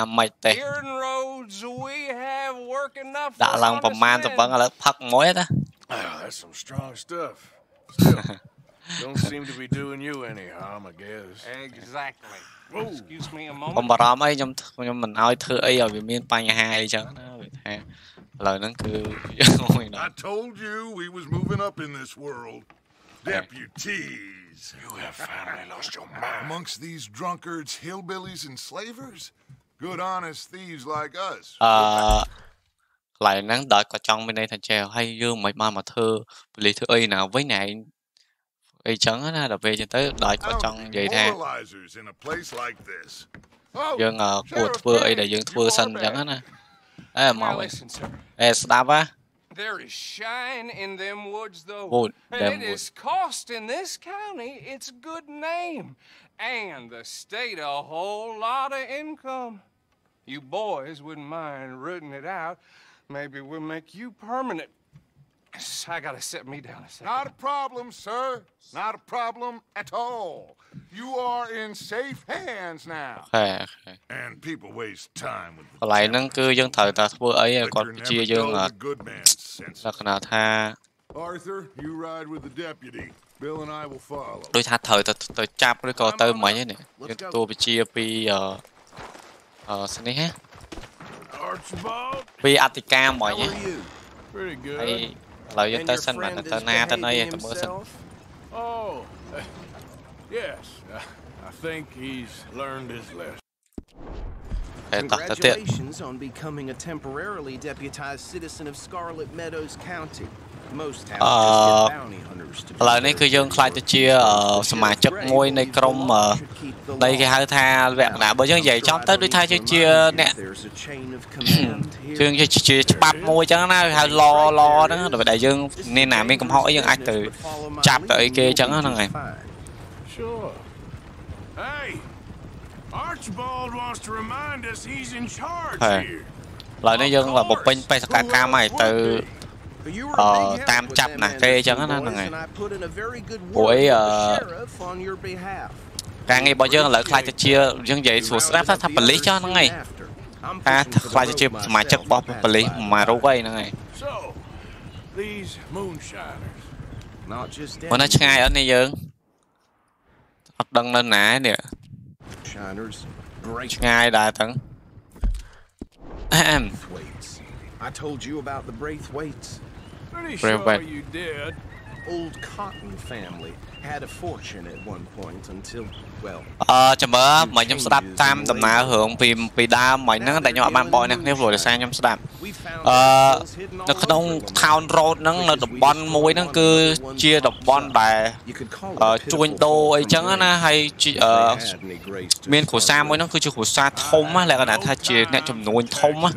អាមិនទេ here in Rhodes, we have work enough ដាក់ for ឡើងប្រមាណ honest សវឹង men. ឥឡូវផឹកមួយណា Ah, that's some strong stuff. Still, don't seem to be doing you any harm, I guess. Exactly. Whoa. Excuse me a ខ្ញុំ moment. បារម្ភអីខ្ញុំខ្ញុំមិនឲ្យធ្វើអីឲ្យវាមានបញ្ហាអីចឹងណាវាថាឥឡូវហ្នឹងគឺ អូយណា I told you we was moving up in this world. Deputies. You have finally lost your mind. Amongst these drunkards, hillbillies, and slavers? à, lại nắng đợi có trong bên đây thành trèo hay dương mấy mai mà thơ lý thứ y nào với này y chấn á là về cho tới đợi có trong vậy thế dương ở của thưa y là dương thưa sân chấn á nè ê màu ấy ê stop á. There is shine in them woods, though, and it is cost in this county its good name. and the state a whole lot of income. You boys wouldn't mind rooting it out. Maybe we'll make you permanent. I gotta sit me down a second. Not a problem, sir. Not a problem at all. You are in safe hands now. ខែខែ And people waste time with កន្លែងហ្នឹងគឺយើងត្រូវតែធ្វើអីគាត់ជាយើងលក្ខណៈថា Arthur, you ride with the deputy. Bill and I will follow. ដូចថាត្រូវទៅទៅចាប់ឬក៏ទៅមិញហ្នឹងយើងទទួលវិជាពីអឺអឺស្នេះហ៎ Archibald? ពីអធិការមិញហ៎ Pretty ហើយ good. ឥឡូវយើងទៅសិនបាទទៅណាទៅណីទៅមើលសិន Oh, yes. I think he's learned his lesson. តែតោះទៅទៀត Congratulations on becoming a temporarily deputized citizen of Scarlet Meadows County. Most towns Uh, just get bounty hunters to ឥឡូវនេះគឺយើងខ្លាចទៅជាអឺសមាជិកមួយនៃក្រុមអឺដីគេហៅថាលក្ខណៈបើយើងនិយាយចំទៅដូចថាយើងជាអ្នក There's a chain of command ជើងជាជាច្បាប់មួយចឹងណាហៅឡឡហ្នឹងដល់តែយើងនេះណាមានកំហុសអីយើងអាចទៅចាប់ទៅអីគេចឹងហ្នឹងហើយ Sure. Hey, Archibald wants to remind us he's in charge ហើយ here. ឥឡូវនេះយើងបំពេញបេសកកម្មហើយទៅ អឺតាមចាប់ណាគេចឹងណាហ្នឹងហើយ and I put in a very good ព្រោះ word អី with អឺ the sheriff on your behalf. ការងាររបស់យើងឥឡូវខ្លាចទៅជាយើងនិយាយស្រួលស្ដាប់ថាថាប៉ូលីសចុះហ្នឹងហើយថាខ្លាចទៅជាសមាជិករបស់ប៉ូលីសមួយរូបអីហ្នឹងហើយ So, these moonshiners. Not just មកនៅឆ្ងាយអត់នេះយើងអត់ដឹងនៅណានេះ shiners. Great ឆ្ងាយដែរទាំងអែម weights. I told you about the Braithwaites. Pretty Brave sure way. you did. Old Cotton family had a fortune at one point until, well, អឺចាំមើលមកខ្ញុំស្ដាប់តាមដំណើររឿងពីពីដើមមិញហ្នឹងតែខ្ញុំអត់បានបកអ្នកគ្នាព្រោះដោយសារខ្ញុំស្ដាប់អឺនៅក្នុង Town Road ហ្នឹងនៅតំបន់មួយហ្នឹងគឺជាតំបន់ដែលអឺជួញដូរអីចឹងណាហើយជាអឺមានគ្រួសារមួយហ្នឹងគឺជាគ្រួសារធំណាលក្ខណៈថាជាអ្នកចំនួនធំណា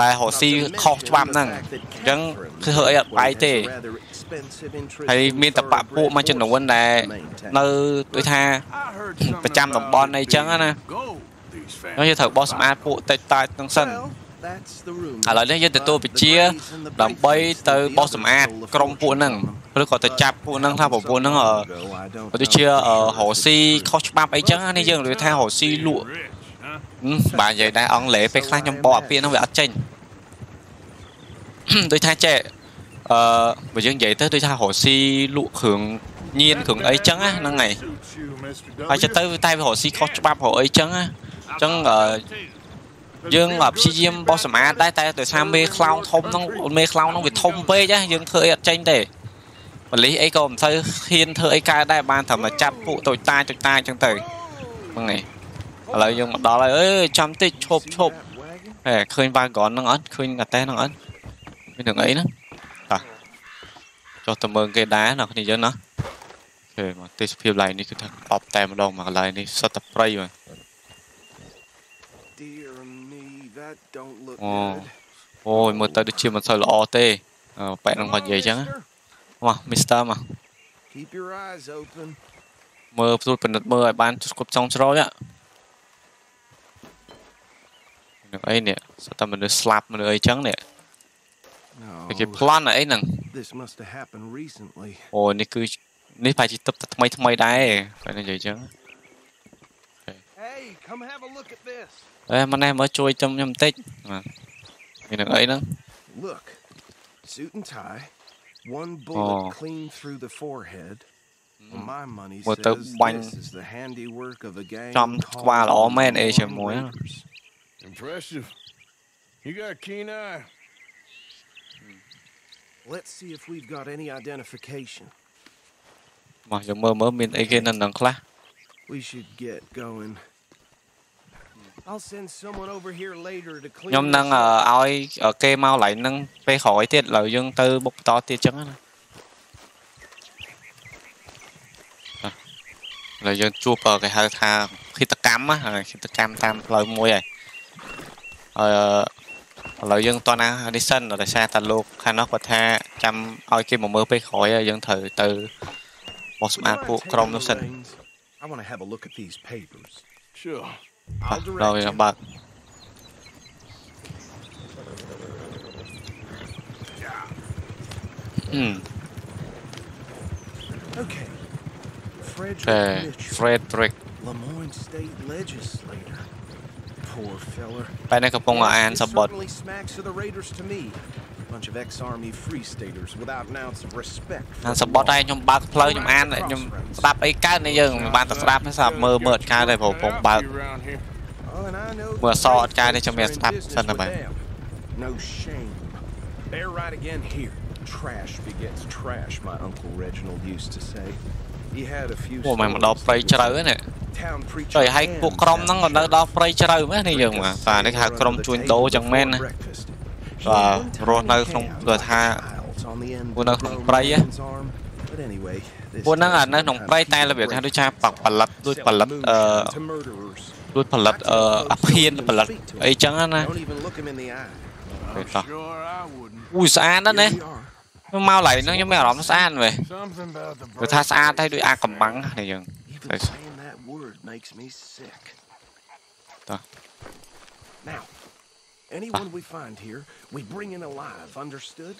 ដែលរកស៊ីខុសច្បាប់ហ្នឹងអញ្ចឹងគឺធ្វើអីអត់បាយទេហើយមានតបៈពួកមួយចំនួនដែលនៅដូចថាប្រចាំតំបន់អីចឹងណាខ្ញុំយើងត្រូវបោះសម្អាតពួកតិចតាចហ្នឹងសិន that's the room. ឥឡូវនេះយើងទទួលវិជាដើម្បីទៅបោះសម្អាតក្រុមពួកហ្នឹងឬក៏ទៅចាប់ពួកហ្នឹងថាប្រពន្ធហ្នឹងអឺក៏ដូចជាអឺរកស៊ីខុសច្បាប់អីចឹងនេះយើងនិយាយថារកស៊ីលក់ហឹម បាទនិយាយដែរអង់គ្លេសពេលខ្លះខ្ញុំបកអាពាក្យហ្នឹងវាអត់ចេញ ដូចថាចេះអឺបើយើងនិយាយទៅដូចថារកស៊ីលក់គ្រឿងញៀនគ្រឿងអីចឹងណាហ្នឹងហើយហើយចិត្តទៅតែវារកស៊ីខុសច្បាប់រកអីចឹងណាអញ្ចឹងអឺយើងព្យាយាមបោះសម្អាតដែរតែដោយសារមេខ្លោងធំហ្នឹងមេខ្លោងហ្នឹងវាធំពេកណាយើងធ្វើអីអត់ចេញទេបលិសអីក៏មិនសូវហ៊ានធ្វើអីកើតដែរបានតែមកចាប់ពួកតូចតាចតូចតាចចឹងទៅហ្នឹងហើយ ឥឡូវយើងមកដល់ហើយអើយចាំតិចឈប់ឈប់ហេឃើញ wagon ហ្នឹងអត់ឃើញកាតេហ្នឹងអត់មាននឹងអីហ្នឹងតោះចុះទៅមើលគេដែរអ្នកគ្នាយើងណាអូខេមកទេសភាពឡាយនេះគឺថាអប់តែម្ដងមកកន្លែងនេះសុទ្ធតែព្រៃមក Dear me, that don't look អូ good. អូយមើលទៅដូចជាមិនសូវល្អទេអឺប៉ែនឹងគាត់និយាយអញ្ចឹងណាមក Mr មក Keep your eyes open. មើលផ្ទួតពិនិត្យមើលឲ្យបានស្គប់ចុងច្រោយហ្នឹង នឹងអីនេះសុទ្ធតែមនុស្សស្លាប់មនុស្សអីចឹងនេះ No. គេប្លន់អីហ្នឹង This must have happened recently. អូនេះគឺនេះប្រហែលជាទឹកតែថ្មីថ្មីដែរតែនិយាយអញ្ចឹង Hey, come have a look at this. អេមកនេះមើលជួយខ្ញុំខ្ញុំបន្តិចបាទមាននឹងអីហ្នឹង Look, suit and tie, one bullet Oh. clean through the forehead. Well, my money Well, says the banh- this is the handiwork of a gang ចំក្បាលល្អមែនអីជាមួយហ្នឹង Impressive. You got a keen eye. Let's see if we've got any identification. មកយើងមើលមើលមានអីគេនៅនឹងខ្លះ We should get going. I'll send someone over here later to clean ខ្ញុំនឹងឲ្យគេមកកន្លែងហ្នឹងពេលក្រោយទៀតឥឡូវយើងទៅបុកបន្តទៀតចឹងណាឥឡូវយើងជួបគេហៅថាគិតកម្មណាគិតកម្មតាមផ្លូវមួយហើយអឺ ឥឡូវយើងតណានេះសិនដោយសារតែលោកខាងនោះគាត់ថាចាំឲ្យគេមកមើលពេលក្រោយយើងត្រូវទៅមកសម្អាតពួកក្រុមនោះសិន I want to have a look at these papers. Sure. I'll ដល់ direct វា you. បើក Hmm. Okay. Frederick តែ Mitchell, Frederick Lemoyne State Legislator. Poor feller. បែរនេះកំពុងអាន He សបុត certainly smacks of the Raiders to me. Bunch of ex-army free staters without an ounce of respect. អានសបុតហើយខ្ញុំបើកផ្លូវខ្ញុំអានខ្ញុំស្ដាប់អីកើតនេះយើងមិនបានទៅស្ដាប់ទេស្ដាប់មើលមើលអត់កើតទេព្រោះผมបើក around here. Oh, and I know មើលអសអត់កើតទេខ្ញុំមានស្ដាប់ business សិនទៅបែ with them. No shame. Bear right again here. Trash begets trash, my uncle Reginald used to say. He had a few អូមិនមកដល់ព្រៃជ្រៅហ្នឹង town preacher ចុយឲ្យពួកក្រុមហ្នឹងក៏នៅដល់ព្រៃជ្រៅមែននេះយើងបាទបាទនេះហៅក្រុមជួញដូរចឹងមែនណាបាទរស់នៅក្នុងគឺថាពួកនៅក្នុងព្រៃហ៎ But anyway, this ពួកហ្នឹងអានៅក្នុងព្រៃតែរបៀបថាដូចថាបផលិតដូចផលិតអឺ to murderers. ដូចផលិតអឺអាភៀនផលិតអីចឹងណា Don't even look him in the eye. ពេលតោះ Sure, I wouldn't. អូយស្អាតណាស់ណាខ្ញុំមកឡៃហ្នឹងខ្ញុំមានអារម្មណ៍ស្អាតវេ Something about the គឺថាស្អាតហើយដូចអាកំបាំងនេះយើង makes me sick. Duh. Now, anyone we find here, we bring in alive, understood?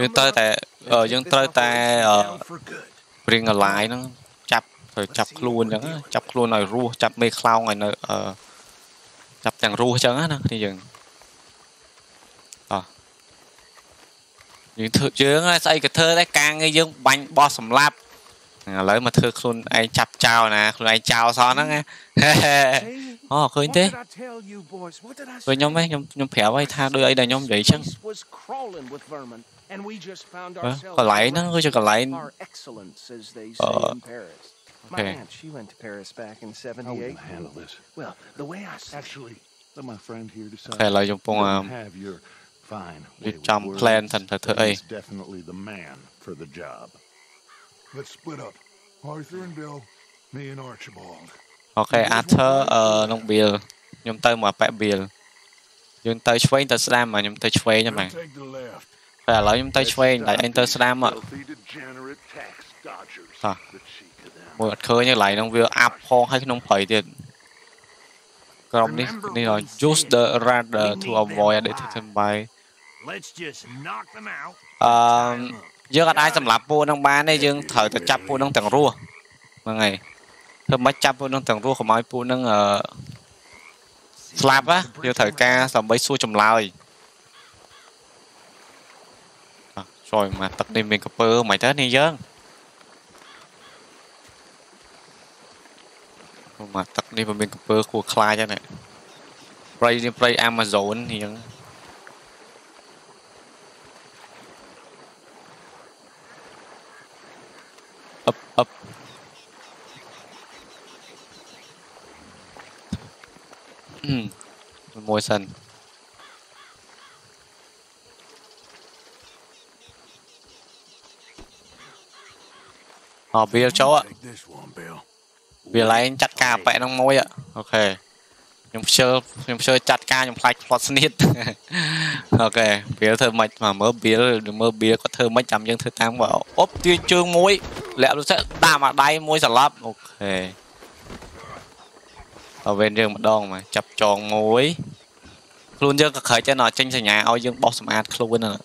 យើងត្រូវតែអឺយើងត្រូវតែអឺ for good. ព្រៀងអាឡាយហ្នឹងចាប់ត្រូវចាប់ខ្លួនអញ្ចឹងណាចាប់ខ្លួនឲ្យរស់ចាប់មេខ្លោងឲ្យនៅអឺចាប់ទាំងរស់អញ្ចឹងណាគ្នាយើងអោះយើងធ្វើយើងណាស្អីក៏ធ្វើដែរការងារយើងបាញ់បោះសម្លាប់ ឥឡូវមកធ្វើខ្លួនឯងចាប់ចោលណាខ្លួនឯងចោលសោះហ្នឹងណាអូឃើញទេ What did I tell you, boys? What did I ព្រោះខ្ញុំឯងខ្ញុំខ្ញុំប្រាប់ឲ្យថាដូចអីដែលខ្ញុំនិយាយអញ្ចឹង Place was crawling with vermin, and we just found អឺ ourselves កន្លែងហ្នឹងគឺជាកន្លែង our excellence, as they Uh, say in Paris. My okay. aunt, she went to Paris back in How will you 78. handle this? Well, the way I see Actually, let my friend here decide. តែឥឡូវខ្ញុំកំពុងអឺ Don't have your fine រៀប wayward ចំ words, plan សិនទៅធ្វើ but អី he's definitely the man for the job. Let's split up. Arthur and Bill, me and Archibald. អូខេ Arthur អឺក្នុង Bill ខ្ញុំទៅមកប៉ែ Bill យើងទៅឆ្វេងទៅស្ដាំមកខ្ញុំទៅឆ្វេងហ្នឹងបាទ We'll take the left. តែឥឡូវខ្ញុំទៅឆ្វេងតែឯងទៅស្ដាំមក Filthy, degenerate tax dodgers. Ah. The cheek of them. មើលអត់ឃើញទេកន្លែងហ្នឹងវាអាប់ផងហើយក្នុងព្រៃទៀតក្រុមនេះនេះ use the radar to avoid detection by Let's just knock them out. អឺ យើងអាចសម្លាប់ពួកហ្នឹងបានទេយើងត្រូវតែចាប់ពួកហ្នឹងទាំងរស់ហ្នឹងហើយធ្វើមិនចាប់ពួកហ្នឹងទាំងរស់កុំឲ្យពួកហ្នឹងអឺស្លាប់ណាយើងត្រូវការដើម្បីសួរចម្លើយអ่ะជួយមកទឹកនេះមានកពើមិនទៅនេះយើងមកទឹកនេះវាមានកពើគួរខ្លាចហ្នឹងព្រៃនេះព្រៃ Amazon នេះយើង up, up. Hmm. Motion. Ờ, bia cháu ạ. Bia lấy chặt ca bẹ nó môi ạ. Ok. Nhưng sơ, nhưng sơ chặt ca nhưng phải plot snit. ok, bia thơ mạch mà mơ bia, mơ bia có thơ mạch chạm dân thơ tam vào. Ốp tuyên chương môi. លាចផ្លត់ស្នៀតអូខេបៀលធ្វើមិនមកមើលបៀលមើលបៀលគាត់ធ្វើមិនចាំយើងធ្វើតាមគាត់អប់ទាញជើងមួយលាក់លុសិដាក់មកដៃមួយសន្លប់អូខេអវេនយើងម្ដងមកចាប់ចងមួយខ្លួនយើងក៏ក្រេចដែរណោះចេញសញ្ញាឲ្យយើងបោះសម្អាតខ្លួនហ្នឹង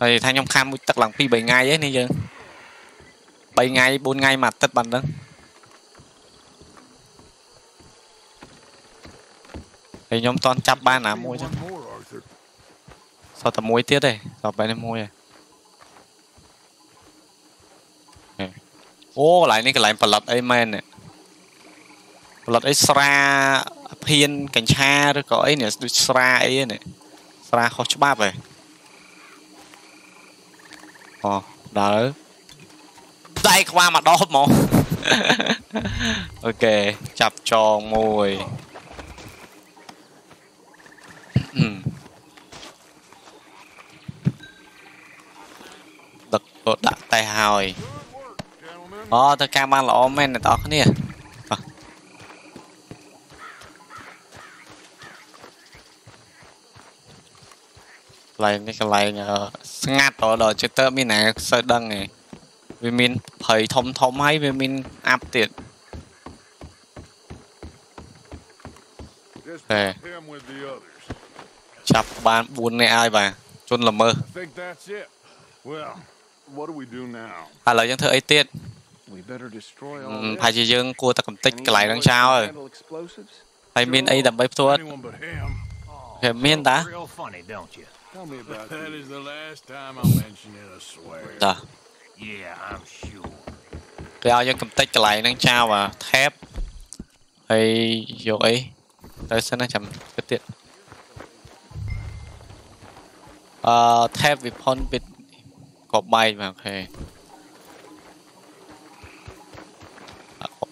ហើយថាខ្ញុំខាំមួយទឹកឡើង2 3ថ្ងៃឯនេះយើង3ថ្ងៃ4ថ្ងៃមួយអាទិត្យបានហ្នឹងហើយខ្ញុំតន់ចាប់បានណាមួយចឹង One more, Arthur. សតតែមួយទៀតទេសតបែរនេះមួយឯង អូកន្លែងនេះកន្លែងផលិតអីមែននេះផលិតអីស្រាភៀនកញ្ឆាឬក៏អីនេះដូចស្រាអីនេះស្រាខុសច្បាប់ហ៎អូដល់ដៃខ្វាមកដោហ្មងអូខេចាប់ចងមួយដឹកដាក់តែហើយ អូទៅការបានល្អមែនអ្នកនរគ្នាន្លែងនេះកន្លែងស្ងាត់ដល់ជិតទៅមានណាសូវដឹងឯងវាមានព្រៃធំធំហើយវាមានអាប់ទៀតហេចាប់បាន4នាក់ហើយបាទជន់ល្មើស Well, what do we do now? ឥឡូវយើងធ្វើអីទៀត We better destroy all ប្រហែលជាយើងគួរតែកំទេចកន្លែងហ្នឹងចោលហើយមានអីដើម្បីផ្ទាត់គេមានតា Real funny, don't you? Tell me about That is the last time I mention it, I swear. តា Yeah, I'm sure. គេឲ្យយើងកំទេចកន្លែងហ្នឹងចោលអាថេបហើយយកអីទៅសិនណាចាំគិតទៀតអឺថេបវិផុនបិទក៏បែកមកអូខេ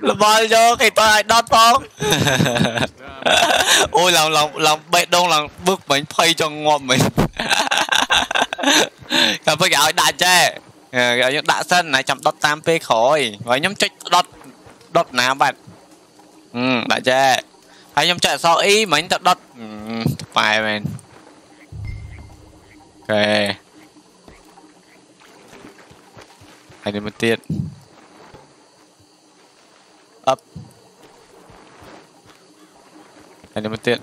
Lebron vô thì tôi lại đo to Ôi lòng lòng lòng bê đông lòng bước mình phay cho ngọn mình. Cảm ơn gạo đã chê. Gạo những đã sân này chậm đốt tam p khỏi Và nhóm chích đốt đốt ná bạn? Ừ đã chê. Hay nhóm chạy sau ý mình tập đốt Phải mình. Ok. Hay đến một tiết ញតែពេលគេឲ្យដាក់ចេះគេឲ្យយើងដាក់សិនណាចាំដុតតាមពេលក្រោយហើយខ្ញុំចុចដុតដុតណាបាត់ហឹមដាក់ចេះហើយខ្ញុំចុចអក្សរ E មិញទៅដុតប៉ែមែនអូខេហើយនេះមកទៀតអប់ហើយនេះមកទៀត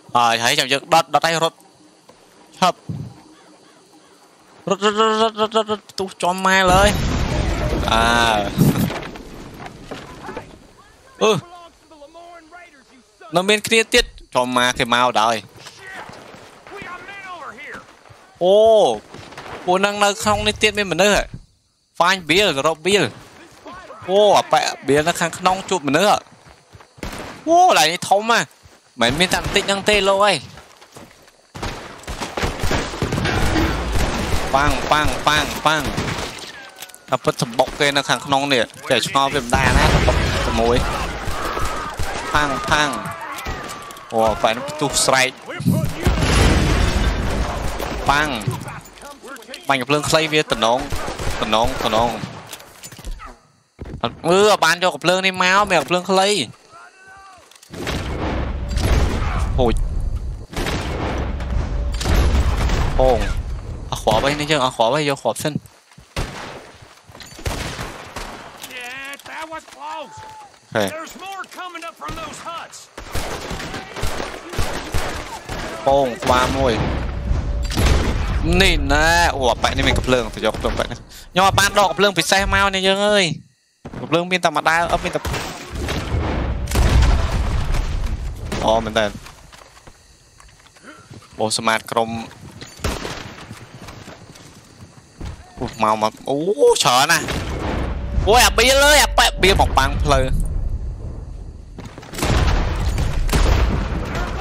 ហើយហើយចាំយើងដុតដុតឲ្យរត់ឆប់រត់រត់រត់រត់រត់ទុះចំម៉ែលហើយអើអឺនៅមានគ្នាទៀតចំម៉ាគេមកដល់អូពួកនឹងនៅក្នុងនេះទៀតមានមនុស្សហ្វាញបៀលរកបៀល អូអាប៉ែបៀលនៅខាងក្នុងជួបមនុស្សអូឡើយនេះធំហ่ะមិនមានតែបន្តិចហ្នឹងទេលោកអើយប៉ាំងប៉ាំងប៉ាំងប៉ាំងតែពិតសម្បុកគេនៅខាងក្នុងនេះតែឆ្ងល់វាមិនដែរណាសម្បុកជាមួយផាំងផាំងអូប៉ែនផ្ទុះស្រែកប៉ាំងបាញ់កំភ្លើងខ្លីវាតំណងតំណងតំណង เออบานเจ้กับเพลิงนี่แมวแมวกับเพลิงใครโอ้ยโป่งเอาขวาไปนี่เชิงเอาขวาไปโยขวบเส้นเฮ้โป่งความมวยนี่นะโอ้ไปนี่เป็นกับเพลิงไปยกเพลิงไปนะย่อบ้านดอกกับเพลิงไปใส่แมวนี่เยอะเลย เรื่องมีแต่มาได้เออบมีแต่ำอ๋หมือนแต่โบสมาร์ทกรมเมามาโอ้เฉยนะโอ้ยอ่เบี้ยเลยอะเบี้ยบอกปังเพลอ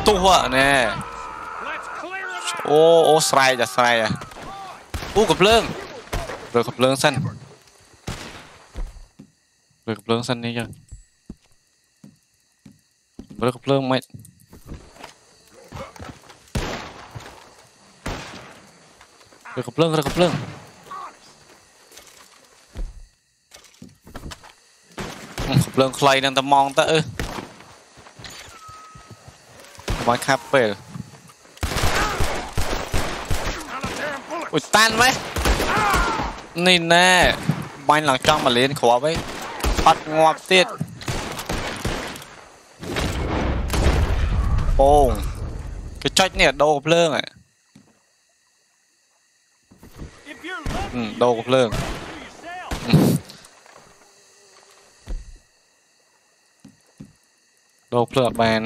ตัวเนี่ยโอ้โอ้สไลด์จะสไลด์อะอู้กับเรื่องเรื่องกับเรื่องสั้น Bởi cặp lương xanh đi chưa Bởi cặp lương mày Bởi cặp lương, bởi cặp lương Cặp lương clay đang tầm mong ta ư Bói khắp về Ui tan mấy Nhìn nè Bói lòng trong mà lên khó với អត់ងាប់ទៀតពងគេចុចនេះដូរភ្លើងហ៎ដូរភ្លើងដូរភ្លើងអត់បាន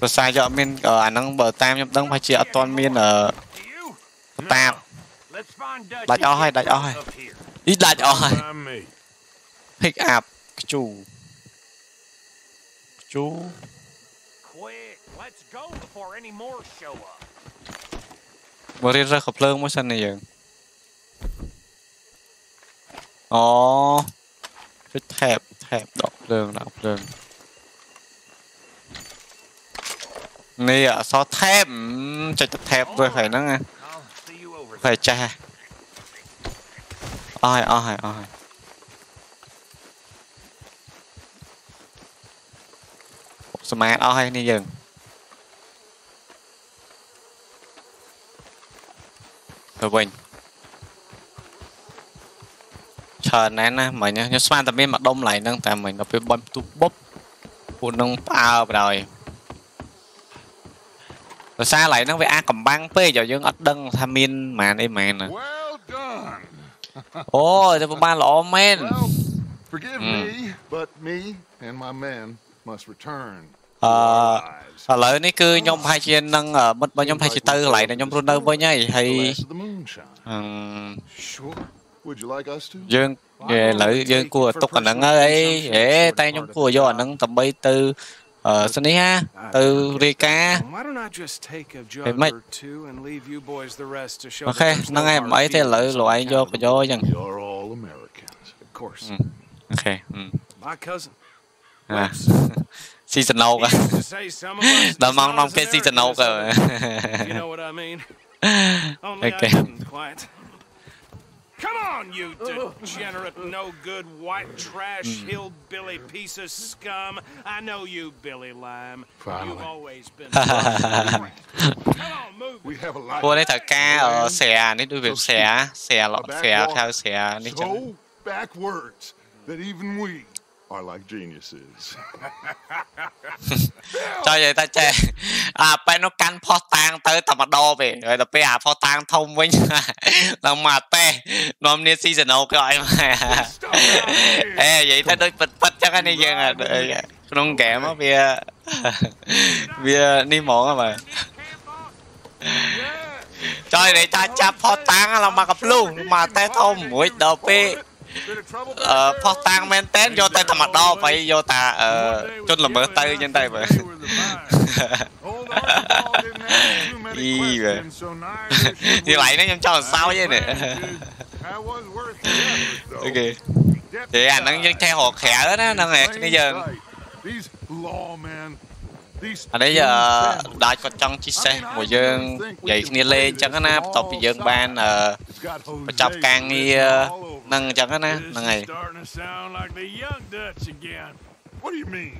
សរសៃយកអត់មានអាហ្នឹងបើតាមខ្ញុំដឹងប្រហែលជាអត់ទាន់មានអឺតាបដាច់អស់ហើយដាច់អស់ហើយអ៊ីដាច់អស់ហើយ pick up. Chu. Chu. Bờ riêng ra khập lơ mới xanh này dừng ó cái thẹp thẹp đọc lường đọc lường này ạ so thép? Ừ, chạy thẹp rồi phải nó nghe. Phải cha ai ai ai. សមាតអស់ហើយនេះយើងទៅវិញច្រើនណាស់ណាមិញខ្ញុំស្មានតែមានមួយដុំឡៃហ្នឹងតែមិញដល់ពេលបន់ផ្ទុះបុបពួកនឹងផ្អើបដល់ភាសាឡៃហ្នឹងវាអាចកំបាំងពេកឲ្យយើងអត់ដឹងថាមានម៉ានអីម៉ានណាអូទៅបានល្អមែន Forgive me, but me and my men must return. អឺឥឡូវនេះគឺខ្ញុំប្រហែលជានឹងមិត្តរបស់ខ្ញុំប្រហែលជាទៅកន្លែងដែលខ្ញុំរស់នៅវិញហើយហើយអឺ Would you like us to? យើងឥឡូវយើងគួរទុកអាហ្នឹងហើយហេតែខ្ញុំគួរយកអាហ្នឹងដើម្បីទៅអឺស្នេះណាទៅរាយការណ៍ Why don't I just take a job mate. or two and leave you boys the rest to show អូ that ខេ there's ហ្នឹង no ហើយ hard មិនអីទេឥឡូវ feelings លោកឯងយកក៏យកអញ្ចឹង You're all Americans. Of course. អូខេ My cousin. à. seasonal cơ đã mong mong cái seasonal cơ ok. Come on, you degenerate, no good, white trash, hmm. hillbilly piece of scum. I know you, Billy Lime. You've always been. Cô đấy thở ca ở xẻ, nít đôi biểu xẻ, xẻ lọ, xẻ theo xẻ nít chứ. So backwards that even we are like geniuses. cho vậy ta chè à bé nó canh pho tang tới tập mà đo về. Rồi tập à pho tang thông minh. Là mà pe nó nên seasonal gọi mà. Ê, vậy ta đôi bật bật chắc anh đi dừng à. Không kẻ mà bia. Bia ni món mà. Cho này, ta chạp pho tang là mà gặp luôn. Mà tay thông. Mũi tập pe ងហ្គេមវាវានេះហ្មងបាទចុយនេះចាចាប់ផោះតាងឡើងមកកាភ្លុងមកតេះធំមួយដល់ពេលអឺផោះតាំងមែនតែនយកទៅតែម្ដងទៅយកតាអឺជន់ល្មើសទៅអញ្ចឹងទៅបើ អីបើទីឡៃនេះខ្ញុំចង់សោយឯនេះ That was worth the effort, អូ though. ខេទេអាហ្នឹងយើងចេះរកក្រៅណាហ្នឹងឯងគ្នាយើង These lawmen, these អានេះអឺដាច់គាត់ចង់ជិះសេះមួយយើងនិយាយគ្នាលេងអញ្ចឹងណាបន្ទាប់ពីយើងបានអឺបញ្ចប់ការងារហ្នឹងអញ្ចឹងណាហ្នឹងហើយ Starting to sound like the young Dutch again. What do you mean,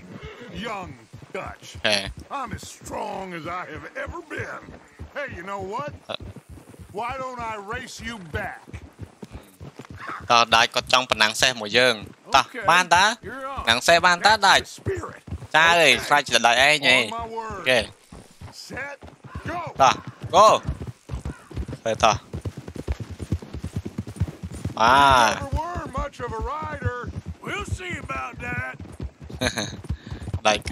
young Dutch? ហេ I'm as strong as I have ever been. Hey, you know what? Why don't I race you back? តើដាច់គាត់ចង់ប៉ុណ្ណឹងសេះមួយយើងតោះបានតាហ្នឹងសេះបានតាដាច់ Spirit. ចាអើយខ្លាចតែដាច់ឯងហី On my word. គេ Set. Go. តោះ go ទៅតោះអា Never were much of a rider. We'll see about that. ដាច់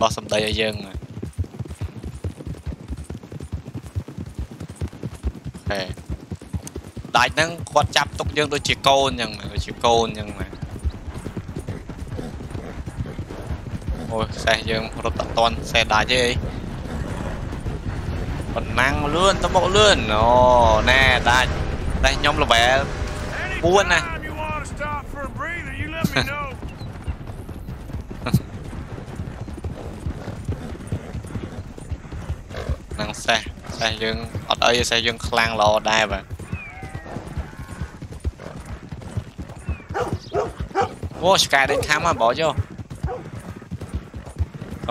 បោះសំដីឲ្យយើងហេដាច់ហ្នឹងគាត់ចាប់ទុកយើងដូចជាកូនអញ្ចឹងដូចជាកូនអញ្ចឹងណា អូយសេះយើងរត់តតន់សេះដាច់ទេអីប៉ុណ្ណាំងលឿនទៅមុខលឿនអូណែដាច់តែខ្ញុំល្បែ4ណា Anytime you want to stop for a breather, you let me know. នឹងសេះសេះយើងអត់អីសេះយើងខ្លាំងល្អដែរបាទអូឆ្កែដេញខាំហ่ะបងយោ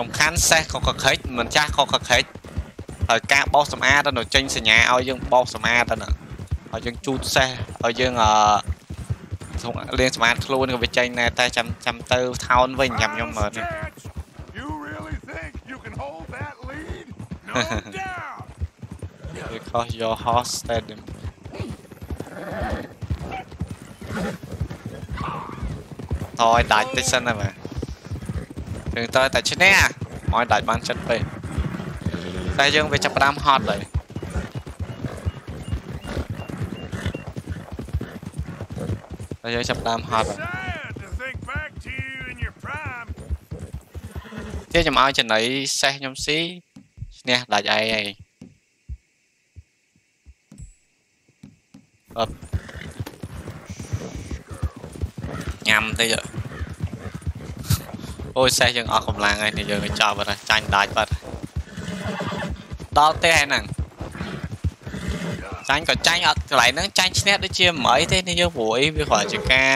សំខាន់សេះក៏កខិចមិនចាស់ក៏កខិចហើយការបោសសម្អាតទៅនៅចេញសញ្ញាឲ្យយើងបោសសម្អាតទៅណាឲ្យយើងជូតសេះឲ្យយើងអឺលេងសម្អាតខ្លួនក៏វាចេញដែរតែចាំចាំទៅថោនវិញចាំខ្ញុំមើលនេះ Chance. You really think you can hold that lead? No doubt. because your horse stadium ថយដាច់តិចសិនណាបាទ យើងតើតែឈ្នះ ឲ្យដាច់បានចិត្តពេកតែយើងវាចាប់ផ្ដើមហត់ហើយតែយើងចាប់ផ្ដើមហត់ហើយទេខ្ញុំឲ្យចំណៃសេះខ្ញុំស៊ីឈ្នះដាច់ឯងហើយអត់ញ៉ាំតិចអូ យសេះយើងអស់កម្លាំងហើយនេះយើងចប់បាត់ចាញ់ដាច់បាត់ដល់ទេហ្នឹងចាញ់ក៏ចាញ់អត់កន្លែងហ្នឹងចាញ់ឈ្នះដូចជាមិនអីទេនេះយើងព្រួយវាគ្រាន់ជាការ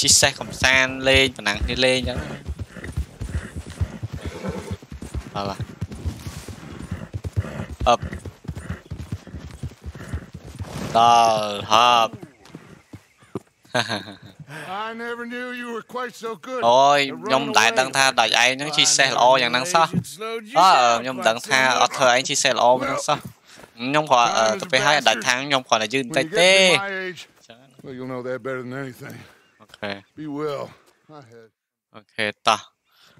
ជីសេះកំសាន្តលេងប៉ុណ្ណឹងនេះលេងអញ្ចឹងអត់អប់ដល់ហប់ I never knew you were quite so good អូយខ្ញុំមិនដែលដឹងថាដាច់ឯងហ្នឹងជីសេះល្អយ៉ាងហ្នឹងសោះអឺខ្ញុំមិនដឹងថាអត់ធ្វើឯងជីសេះល្អហ្នឹងសោះខ្ញុំគ្រាន់ទៅពេលហើយដាច់ທາງខ្ញុំគ្រាន់តែយឺនបន្តិចទេ Well you'll know that better than anything អូខេ Be well អូខេតោះ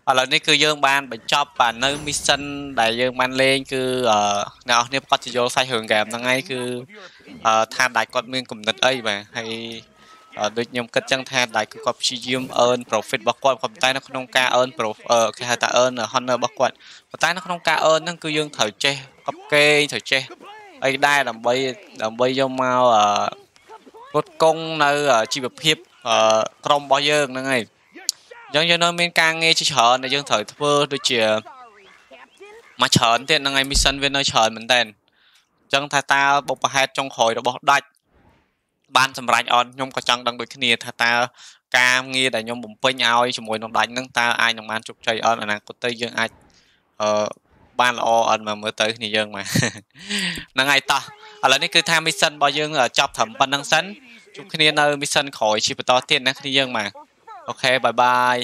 ឥឡូវនេះគឺយើងបានបញ្ចប់បាទនៅ mission ដែលយើងបានលេងគឺអ្នកនរគ្នាគាត់ជាយល់សាច់រឿងហ្គេមហ្នឹងហើយគឺថាដាច់គាត់មានគំនិតអីបាទហើយ ដូចខ្ញុំគិតចឹងថាដៃគឺគាត់ព្យាយាម earn profit របស់គាត់ប៉ុន្តែនៅក្នុងការ earn profit គេហៅថា earn honor របស់គាត់ប៉ុន្តែនៅក្នុងការ earn ហ្នឹងគឺយើងត្រូវចេះកប់គេងត្រូវចេះអីដែរដើម្បីដើម្បីយកមកអឺពុតគង់នៅជីវភាពក្រុមរបស់យើងហ្នឹងហើយអញ្ចឹងយើងនៅមានការងារជាច្រើនដែលយើងត្រូវធ្វើដូចជាមកច្រើនទៀតហ្នឹងហើយ mission វានៅច្រើនមែនតើអញ្ចឹងថាតើបុព្វហេតុចុងក្រោយរបស់ដាច់ បានសម្រេចអត់ខ្ញុំក៏ចង់ដឹងដូចគ្នាថាតើការងារដែលខ្ញុំបំពេញឲ្យជាមួយនឹងដាច់នឹងតើអាចនឹងបានជោគជ័យអត់អនាគតទៅយើងអាចអឺបានល្អអត់មកមើលទៅគ្នាយើងមកហ្នឹងហើយតោះឥឡូវនេះគឺថា mission របស់យើងចប់ត្រឹមប៉ុណ្្នឹងសិនជួបគ្នានៅ mission ក្រោយជាបន្តទៀតណាគ្នាយើងមកអូខេបាយបាយ